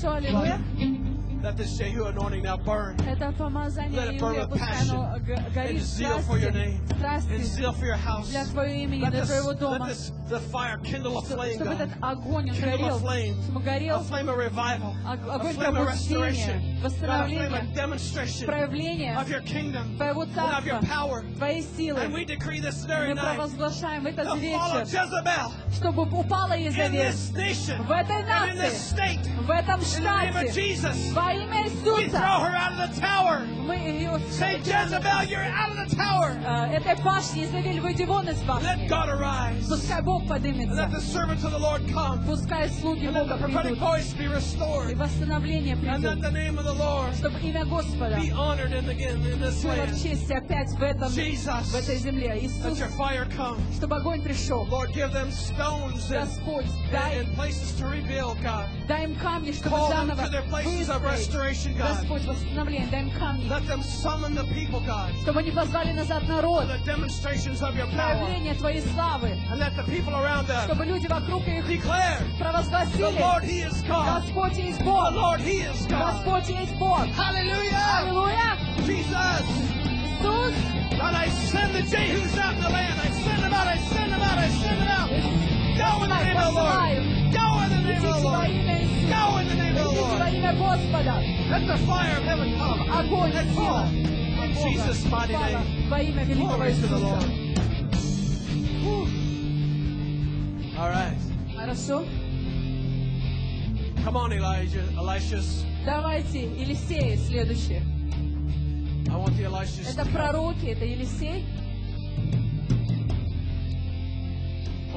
söyle buraya. Let this Jehu anointing now burn. Это помазание Let it burn Иуя, with пускай passion оно г- and горит zeal for your страстью, name and страстью zeal for your house. для Твоего имени, Let для this, Твоего let дома. this the fire kindle a Что- flame, Чтобы этот God. огонь он Kindle a горел, flame. чтобы A горел flame of revival. ог- A огонь flame of restoration. пробуждения, God, a flame восстановления, of demonstration проявления of your kingdom Твоего and of your царства, power. Твоей силы. And we decree this very Мы night провозглашаем в the этот fall of вечер, Jezebel чтобы упала in Изавель this nation в этой and in this нации, state. в этом In the name of штате. Jesus, Во имя we Иисуса throw her out of the tower. мы ее Say, Jezebel, you're out of the tower. э, этой башни, Изавель, выйди вон из Let башни. God arise. Пускай Бог And let поднимется. the servants of the Lord come. Пускай слуги And let the Бога prophetic придут. voice be И restored. восстановление And let придут. the name of the Lord Чтобы имя Господа be honored in, again in this было в land. честь опять в, этом, Jesus, в этой земле. let Иисус, your fire come. чтобы огонь пришел. Lord, give them stones and, Господь, and, дай, and places to rebuild, God. дай им камни, чтобы Call them заново to their places of выстроить. restoration, God. Господь, восстановление, дай им камни, Let them summon the people, God, чтобы они позвали назад to народ, the demonstrations of your power. проявление Твоей славы, And let the people around them чтобы люди вокруг их declare, the провозгласили, Lord, He is God. Господь есть The Бог, Lord, He is God. Господь есть Бог. Hallelujah! Аллилуйя! Jesus! Иисус, God, I send the Jehus out in the land. I send them out. I send them out. I send them out. Go in the name of the Lord. Go in the name of the Lord. Go in the name of the Lord. Let the fire of heaven come Огонь, сила fall. In Jesus' mighty name. Glory to the Lord. All right. Хорошо? Come on, Elijah. Elishas. Давайте Елисея следующее. I want the Elishas. Это пророки, это Елисей.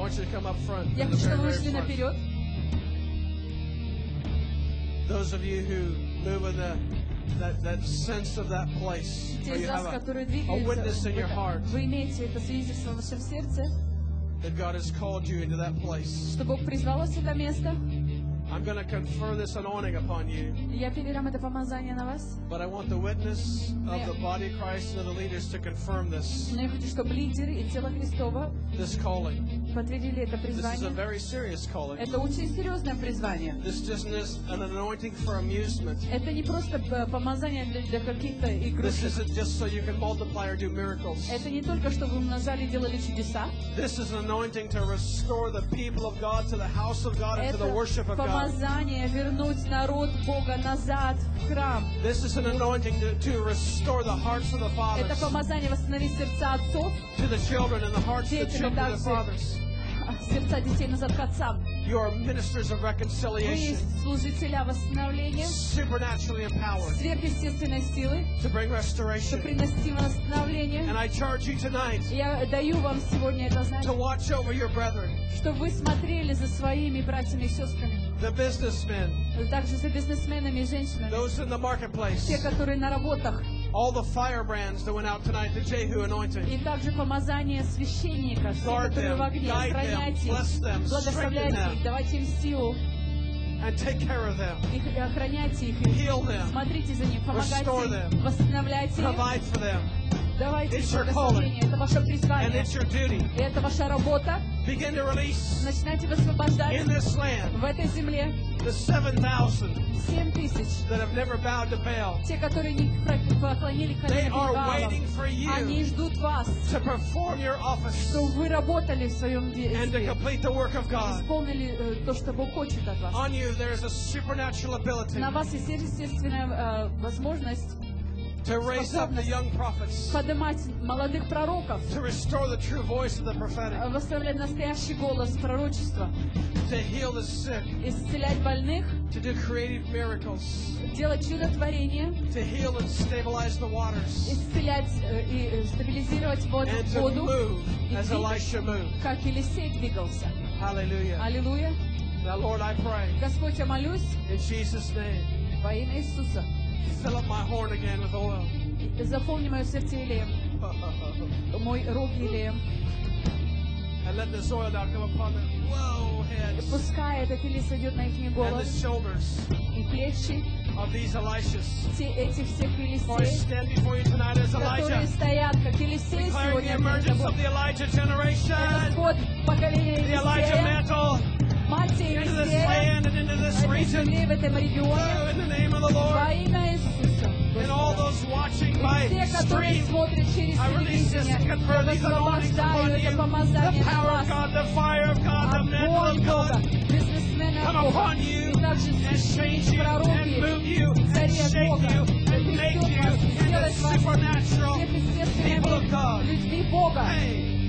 I want you to come up front. Я to the хочу, чтобы very, вы very шли front. наперед. Those of you who move in the, that, that sense of that place, Те where из you вас, have a, которые a witness двигаются, in в your это- heart вы имеете это свидетельство в вашем сердце, that God has called you into that place. что Бог призвал вас в это место. I'm going to confer this anointing upon you, Я передам это помазание на вас. but I want the witness of the body of Christ and of the leaders to confirm this, Но я хочу, чтобы лидеры и тело Христова this calling. Подтвердили это призвание. Это очень серьезное призвание. Это не просто э, помазание для, для каких-то игрушек. Это не только, чтобы умножали и делали чудеса. Это помазание вернуть народ Бога назад в храм. Это помазание восстановить сердца отцов, to the children and the hearts of the Детям children to the также. fathers. Сердца детей назад к отцам. You are ministers of Вы служители восстановления, supernaturally empowered. Сверхъестественной силы, to bring restoration. приносим восстановление. And I charge you tonight Я даю вам сегодня это to знание, watch over your brethren, чтобы вы смотрели за своими братьями и сестрами, the businessmen, также за бизнесменами и женщинами, those in the marketplace, те, которые на работах, all the firebrands that went out tonight, the Jehu anointing. и также помазание священника, все, Guard которые them, в огне, guide them, охраняйте bless их, them, благословляйте strengthen them. их, давайте им силу, and take care of them, их, и охраняйте их, и heal them, смотрите за ним, помогайте Restore им, them. восстановляйте их, provide for them. давайте It's your это ваше And призвание, it's your duty. и это ваша работа, Begin to release начинайте высвобождать in this land в этой земле the 7,000 семь тысяч, that have never bowed to Baal. те, которые не поклонили They are Ваалам. waiting for Они ждут вас, to perform your office чтобы вы работали в своем and to действии, complete the work of God. исполнили э, то, что Бог хочет от вас. On you, there is a supernatural ability На вас есть естественная э, возможность поднимать молодых пророков, э, восставлять настоящий голос пророчества, исцелять больных, to do creative miracles, делать чудотворения, to heal and stabilize the waters, исцелять э, и э, стабилизировать воду, and to воду, move и as двигать, Elisha moved. как Елисей двигался. Hallelujah. Аллилуйя. Now, Lord, I pray Господь, я молюсь in Jesus' name, во имя Иисуса. fill up my horn again with oil. Заполни мое сердце елеем, мой рог елеем. and let this oil now come upon the whoa И heads пускай этот елей сойдет на их and the головы shoulders и плечи of these Elishas. все этих всех For I Елисеев, stand before you tonight as которые Elijah, стоят, как Елисей declaring the сегодня перед emergence тобой. of the Elijah Это generation, вход поколения the Elijah Елисея, mantle, Мантии into this Елисея, land and into this в этой region. земле, в этом регионе, Oh, in the name of the во Lord. имя Иисуса. And all those watching by Все, которые stream. смотрят через I release this телевидение, and confer я these anointings высвобождаю upon это you. помазание The на power of вас. God, the fire of God, the mantle Огонь of Бога, God бизнесмены come от Бога, upon you и также and change you and пророки, move you и and цари от shake Бога, you и and make трясет you вас, и into сделает вас supernatural people of God. сверхъестественными людьми Бога. Hey.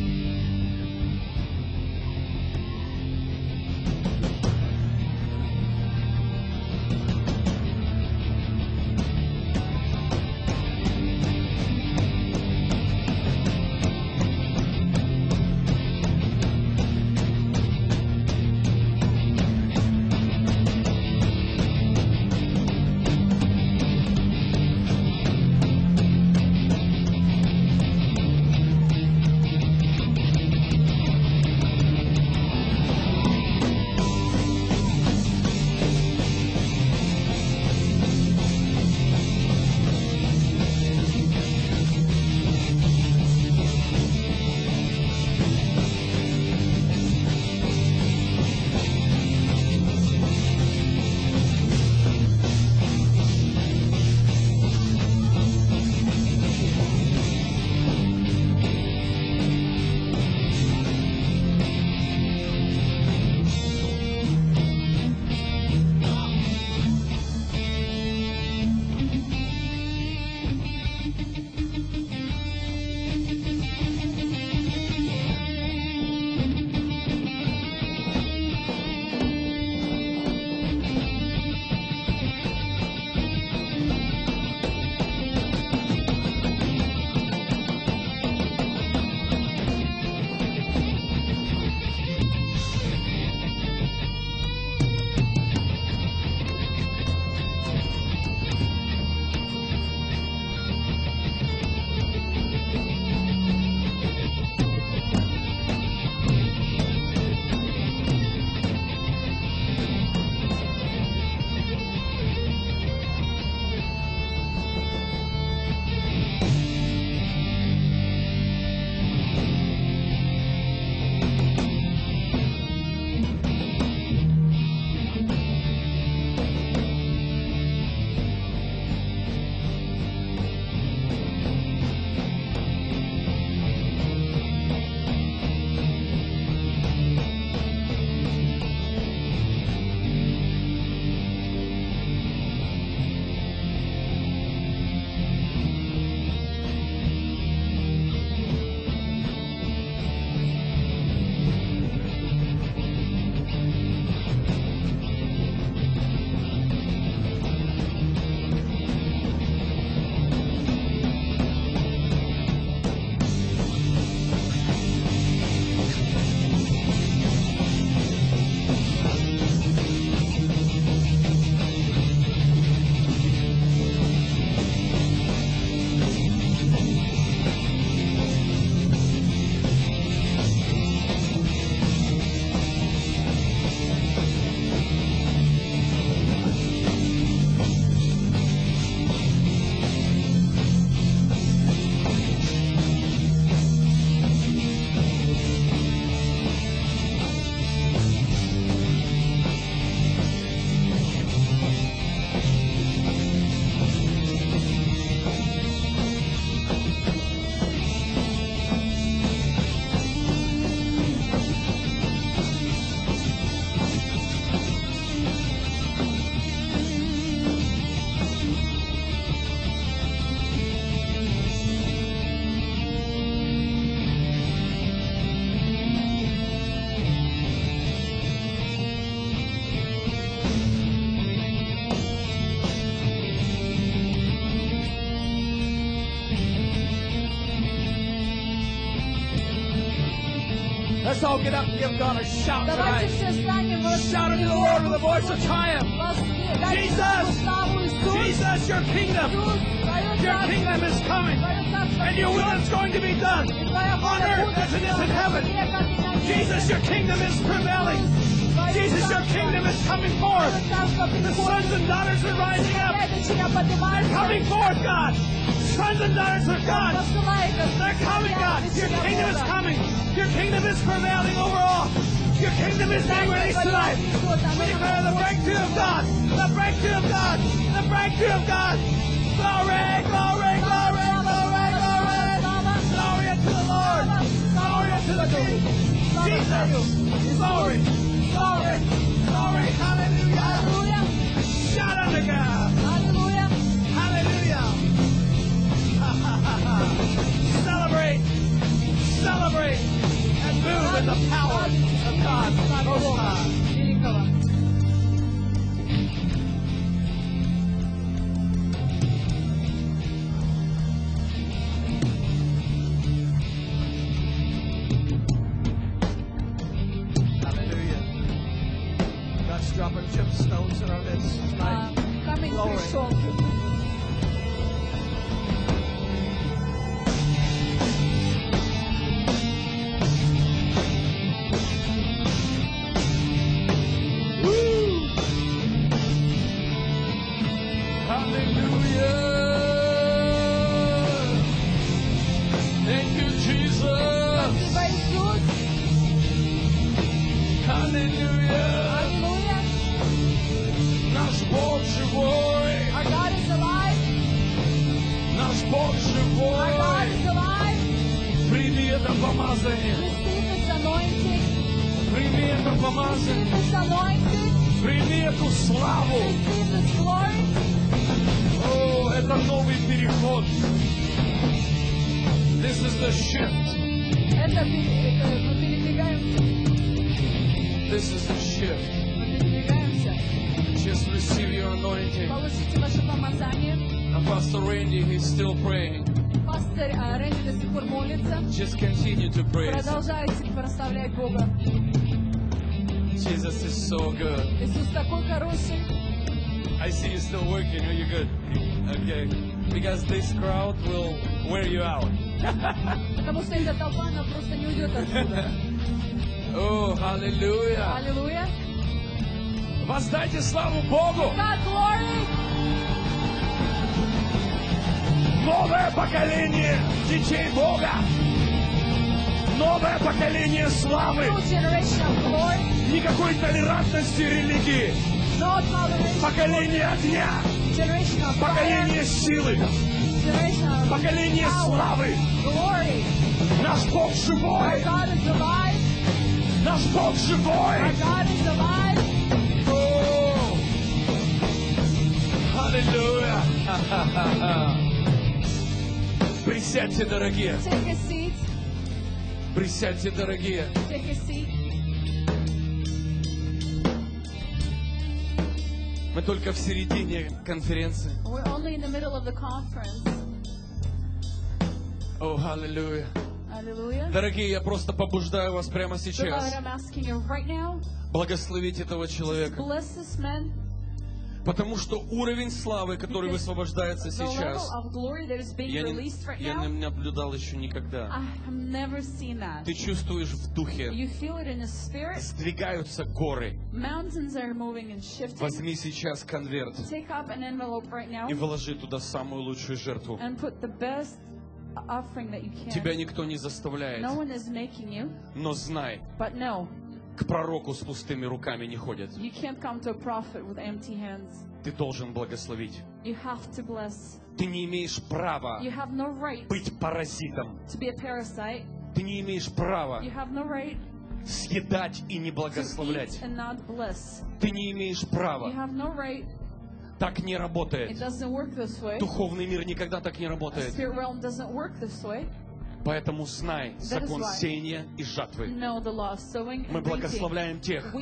Let's all get up and give God a shout Давайте tonight. все встанем, Shout unto the Lord with a voice of triumph. Jesus! Jesus, your kingdom, your kingdom is coming, and your will is going to be done on earth as it is in heaven. Jesus, your kingdom is prevailing. Jesus, your kingdom is coming forth. The sons and daughters are rising up. They're coming forth, God. Sons and daughters of God. They're coming, God. Your kingdom is coming. Your kingdom is prevailing over all. Your kingdom is being released tonight. We declare the breakthrough of God. The breakthrough of God. The breakthrough of God. Glory, glory, glory, glory, glory. Glory unto the Lord. Glory unto the King. Jesus. Glory, glory, glory. Hallelujah. Hallelujah. Shout unto God. Hallelujah. Hallelujah. Celebrate. Celebrate. And move in the power of God. Most High. Эта толпа, она просто не уйдет отсюда. Oh, hallelujah. Аллилуйя. Воздайте славу Богу. God glory. Новое поколение детей Бога. Новое поколение славы. Никакой толерантности религии. No. Поколение огня. Поколение силы. Поколение славы. Glory. Наш Бог живой. Наш Бог живой. Аллилуйя. Присядьте, дорогие. Присядьте, дорогие. Мы только в середине конференции. We're only in the middle of the conference. О, аллилуйя. Дорогие, я просто побуждаю вас прямо сейчас благословить этого человека. Потому что уровень славы, который высвобождается сейчас, я не, я не наблюдал еще никогда. Ты чувствуешь в духе, сдвигаются горы. Возьми сейчас конверт right и вложи туда самую лучшую жертву. Тебя никто не заставляет, но знай, к пророку с пустыми руками не ходят. Ты должен благословить. Ты не имеешь права no right быть паразитом. Ты не имеешь права no right съедать и не благословлять. Ты не имеешь права. Так не работает. Духовный мир никогда так не работает. Поэтому знай закон сеяния и жатвы. Мы благословляем тех,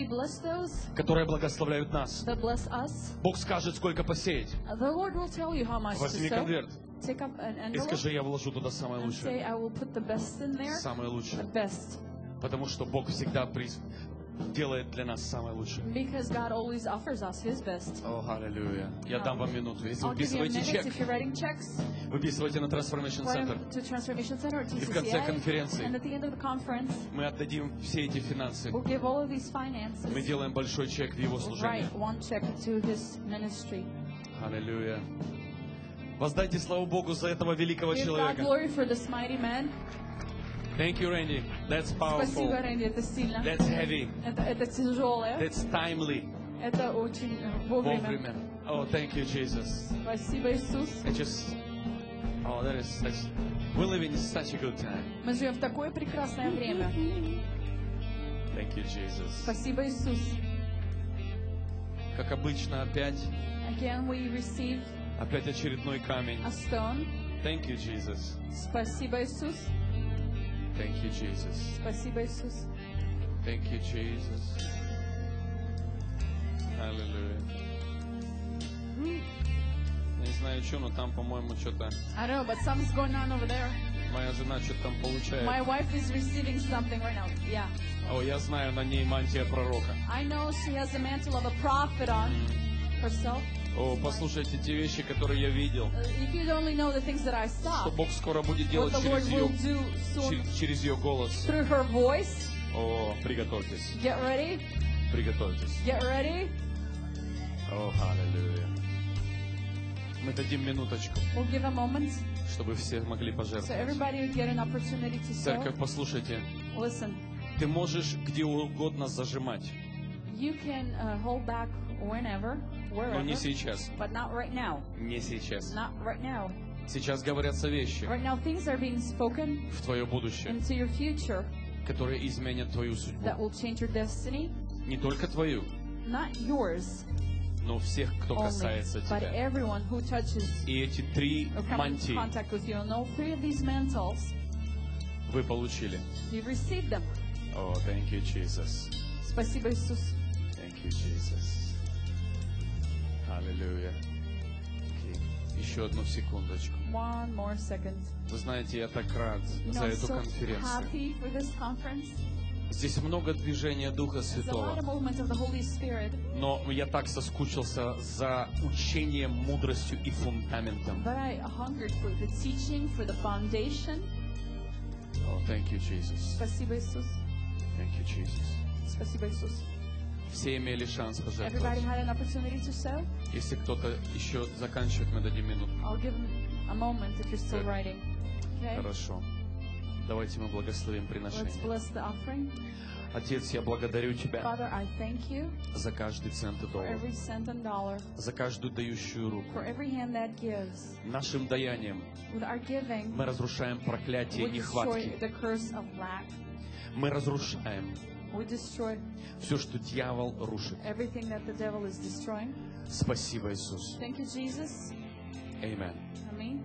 которые благословляют нас. Бог скажет, сколько посеять. To Возьми конверт и скажи, я вложу туда самое лучшее. Самое лучшее. Потому что Бог всегда приз- делает для нас самое лучшее. Because God always offers us His best. О, аллилуйя. Я дам вам минуту. Если a выписываете чек, выписывайте на Transformation Center. to Transformation Center or И в конце TCCI. конференции And at the end of the conference, мы отдадим все эти финансы. we'll give all of these finances. Мы делаем большой чек в Его We'll служение. write one check to His ministry. Аллилуйя. Воздайте славу Богу за этого великого Give God человека. glory for this mighty man. Thank you, Randy. That's powerful. Спасибо, Рэнди, это сильно. That's heavy. Это, это тяжелое, That's timely. это очень э, вовремя. Вовремя. Oh, thank you, Jesus. Спасибо, Иисус. I just, oh, that is such, we're living in such a good time. Мы живем в такое прекрасное время. Thank you, Jesus. Спасибо, Иисус. Как обычно, опять, Again, we receive опять очередной камень. a stone. Thank you, Jesus. Спасибо, Иисус. Thank you, Jesus. Спасибо, Иисус. Thank you, Jesus. Hallelujah. Не знаю, что, но там, по-моему, что-то... I don't know, but something's going on over there. Моя жена что-то там получает. My wife is receiving something right now. Yeah. О, я знаю, на ней мантия пророка. I know she has the mantle of a prophet on herself. О, послушайте, те вещи, которые я видел, saw, что Бог скоро будет делать через ее, soon через ее голос. О, приготовьтесь, Get ready. приготовьтесь. Get ready. О, аллилуйя. Мы дадим минуточку, We'll give a moment чтобы все могли so пожертвовать. everybody would get an opportunity to sow. Церковь, послушайте, Listen, ты можешь где угодно зажимать, you can uh, hold back whenever, но не сейчас. Не сейчас. Сейчас говорятся вещи Right now, things are being spoken в твое будущее, into your future которые изменят твою судьбу. that will change your destiny. Не только твою, но всех, кто касается but тебя. everyone who touches И эти три мантии вы получили. О, thank you, Jesus. Спасибо, Иисус. Thank you, Jesus. Аллилуйя. Еще одну секундочку. One more second. Вы знаете, я так рад You за know, I'm эту so конференцию. happy for this conference. Здесь много движения Духа Святого. Но я так соскучился за учением, мудростью и фундаментом. but I hungered for the teaching, for the foundation. О, thank you, Jesus. Спасибо, Иисус. Thank you, Jesus. Спасибо, Иисус. Все имели шанс пожертвовать. Если кто-то еще заканчивает, мы дадим минуту. Good. writing. Okay? Хорошо. Давайте мы благословим приношение. Отец, я благодарю Тебя Father, I thank you за каждый цент и доллар, every cent and dollar, за каждую дающую руку. for every hand that gives. Нашим даянием With our giving, мы разрушаем проклятие нехватки. the curse of lack. Мы разрушаем We destroy все, что дьявол рушит. everything that the devil is destroying. Спасибо, Иисус. Thank you, Jesus. Amen. Аминь.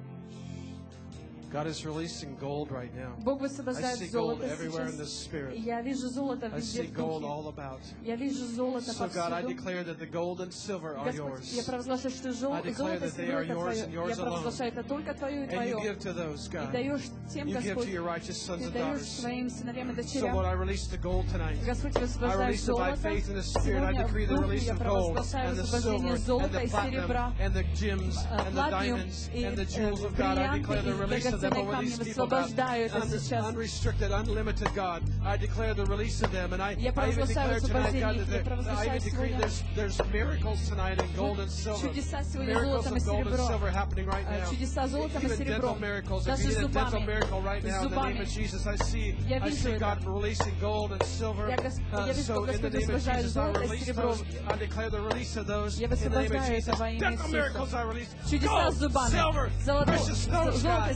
God is releasing gold right now. Бог I высвобождает see gold золото everywhere in the сейчас. spirit. Я вижу золото I везде see в gold духе. all about. Я вижу золото So God, I повсюду. declare that the gold and silver are Господь, я yours. провозглашаю, что жел- I declare золото и that they are серебро yours это and твое. yours Я провозглашаю, это только твое и And you твое. give to those, И God. даешь тем, You give to Господь, your righteous sons ты and даешь daughters. своим сыновьям и So, Lord, дочерям. I release the gold tonight. Господь, I высвобождаешь release it by золото. faith in the Spirit. I Сегодня decree в the духе release я of gold провозглашаю and the высвобождение silver and золота the и серебра. platinum and the gems э, and the платинум diamonds и and the э, jewels of God. I бриллианты declare the и release them over these people, God. Un unrestricted, unlimited, God. I declare the release of them. And I, I even declare tonight, God, that I even decree there's, there's miracles tonight in gold and silver. Miracles of gold and silver happening right now. Even dental miracles. If you need a dental miracle right now, in the name of Jesus, I see, I see God releasing gold and silver. Uh, so in the name of Jesus, I release those. I declare the release of those. In the name of Jesus. Dental miracles I release. Gold, silver, precious stones, God.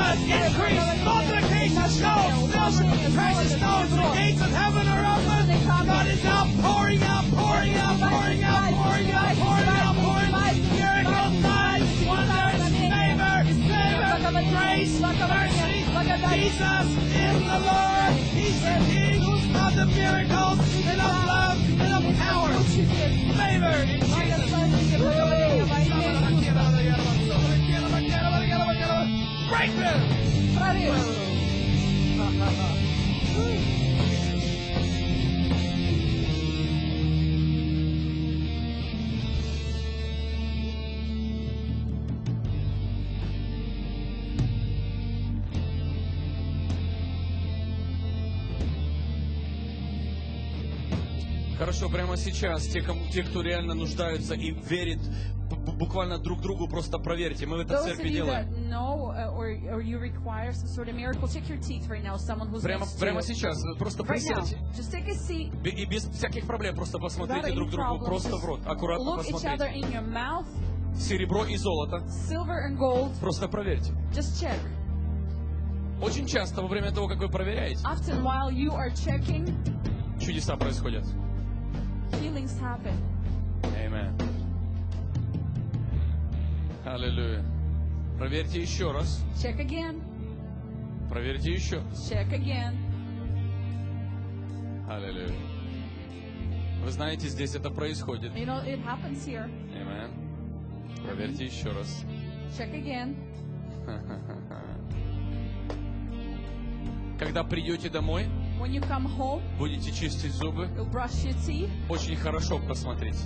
God increase multiplication stones, Nelson, precious stones, the gates of heaven are open. God is out pouring out, pouring out, pouring out, pouring out, pouring out, pouring out. Miracles, signs, wonders, favor, favor, grace, mercy. Jesus in the Lord. He's the King who's got the miracles and of love and of power. Favor in Jesus' name. Хорошо, прямо сейчас, те, кому, те, кто реально нуждаются и верит буквально друг другу, просто проверьте. Мы в Those of церкви делаем. know uh, or, or you require some sort of miracle, check your teeth right now. Someone who's Прямо, next прямо сейчас. Просто Right now. присядьте. Just take a seat. Бе- И без всяких проблем просто посмотрите друг другу problems. просто в рот. Аккуратно Look each other посмотрите. in your mouth. Серебро и золото. Silver and gold. Просто проверьте. Just check. Очень часто во время того, как вы проверяете, Often while you are checking, чудеса происходят. healings happen. Amen. Аллилуйя. Проверьте еще раз. Check again. Проверьте еще. Check again. Аллилуйя. Вы знаете, здесь это происходит. You know, it happens here. Amen. Проверьте еще раз. Check again. Когда придете домой, When you come home, будете чистить зубы, you'll brush your teeth. очень хорошо посмотрите.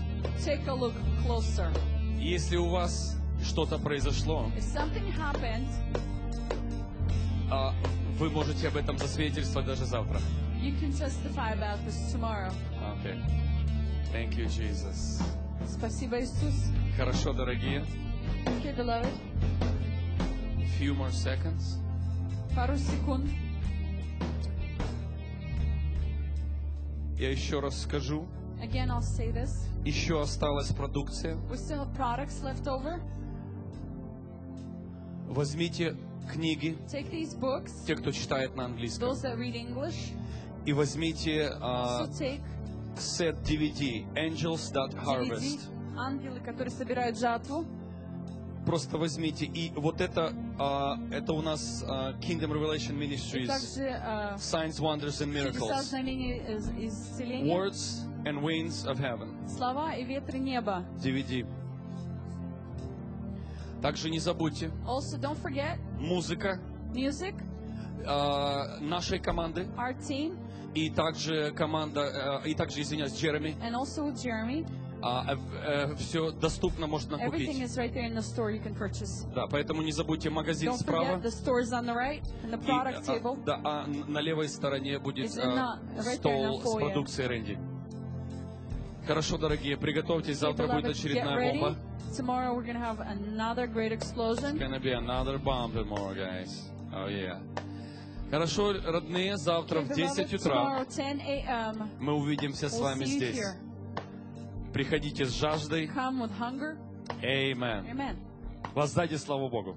Take a look closer. Если у вас что-то произошло, happened, а, вы можете об этом засвидетельствовать даже завтра. Thank you, Jesus. Спасибо, Иисус. Хорошо, дорогие. Okay, beloved. Few more seconds. Пару секунд. Я еще раз скажу. Again, I'll say this. Еще осталась продукция. We still have products left over. Возьмите книги, books, те, кто читает на английском, English. и возьмите take сет DVD Angels That DVD, Harvest. ангелы, которые собирают жатву. Просто возьмите. И вот это, а, это у нас а, Kingdom Revelation Ministries, также э, Signs, Wonders and Miracles, Words and Winds of Heaven. слова и ветры неба. DVD. Также не забудьте, Also, don't forget музыка music, а, нашей команды our team, и также команда, э, и также, извиняюсь, Джереми. and also Jeremy. все доступно, можно Everything купить. right there in the store you can purchase. Да, поэтому не забудьте магазин Don't справа. the stores on the right and the И, product а, table. да, а на левой стороне будет а, right стол с продукцией Рэнди. Хорошо, дорогие, приготовьтесь, завтра будет очередная бомба. Tomorrow we're going to have another great It's explosion. gonna be another bomb tomorrow, guys. Oh yeah. Хорошо, родные, завтра в 10 beloved, утра tomorrow 10 a.m. мы увидимся с вами здесь. here. Приходите с жаждой. Amen. Воздайте славу Богу.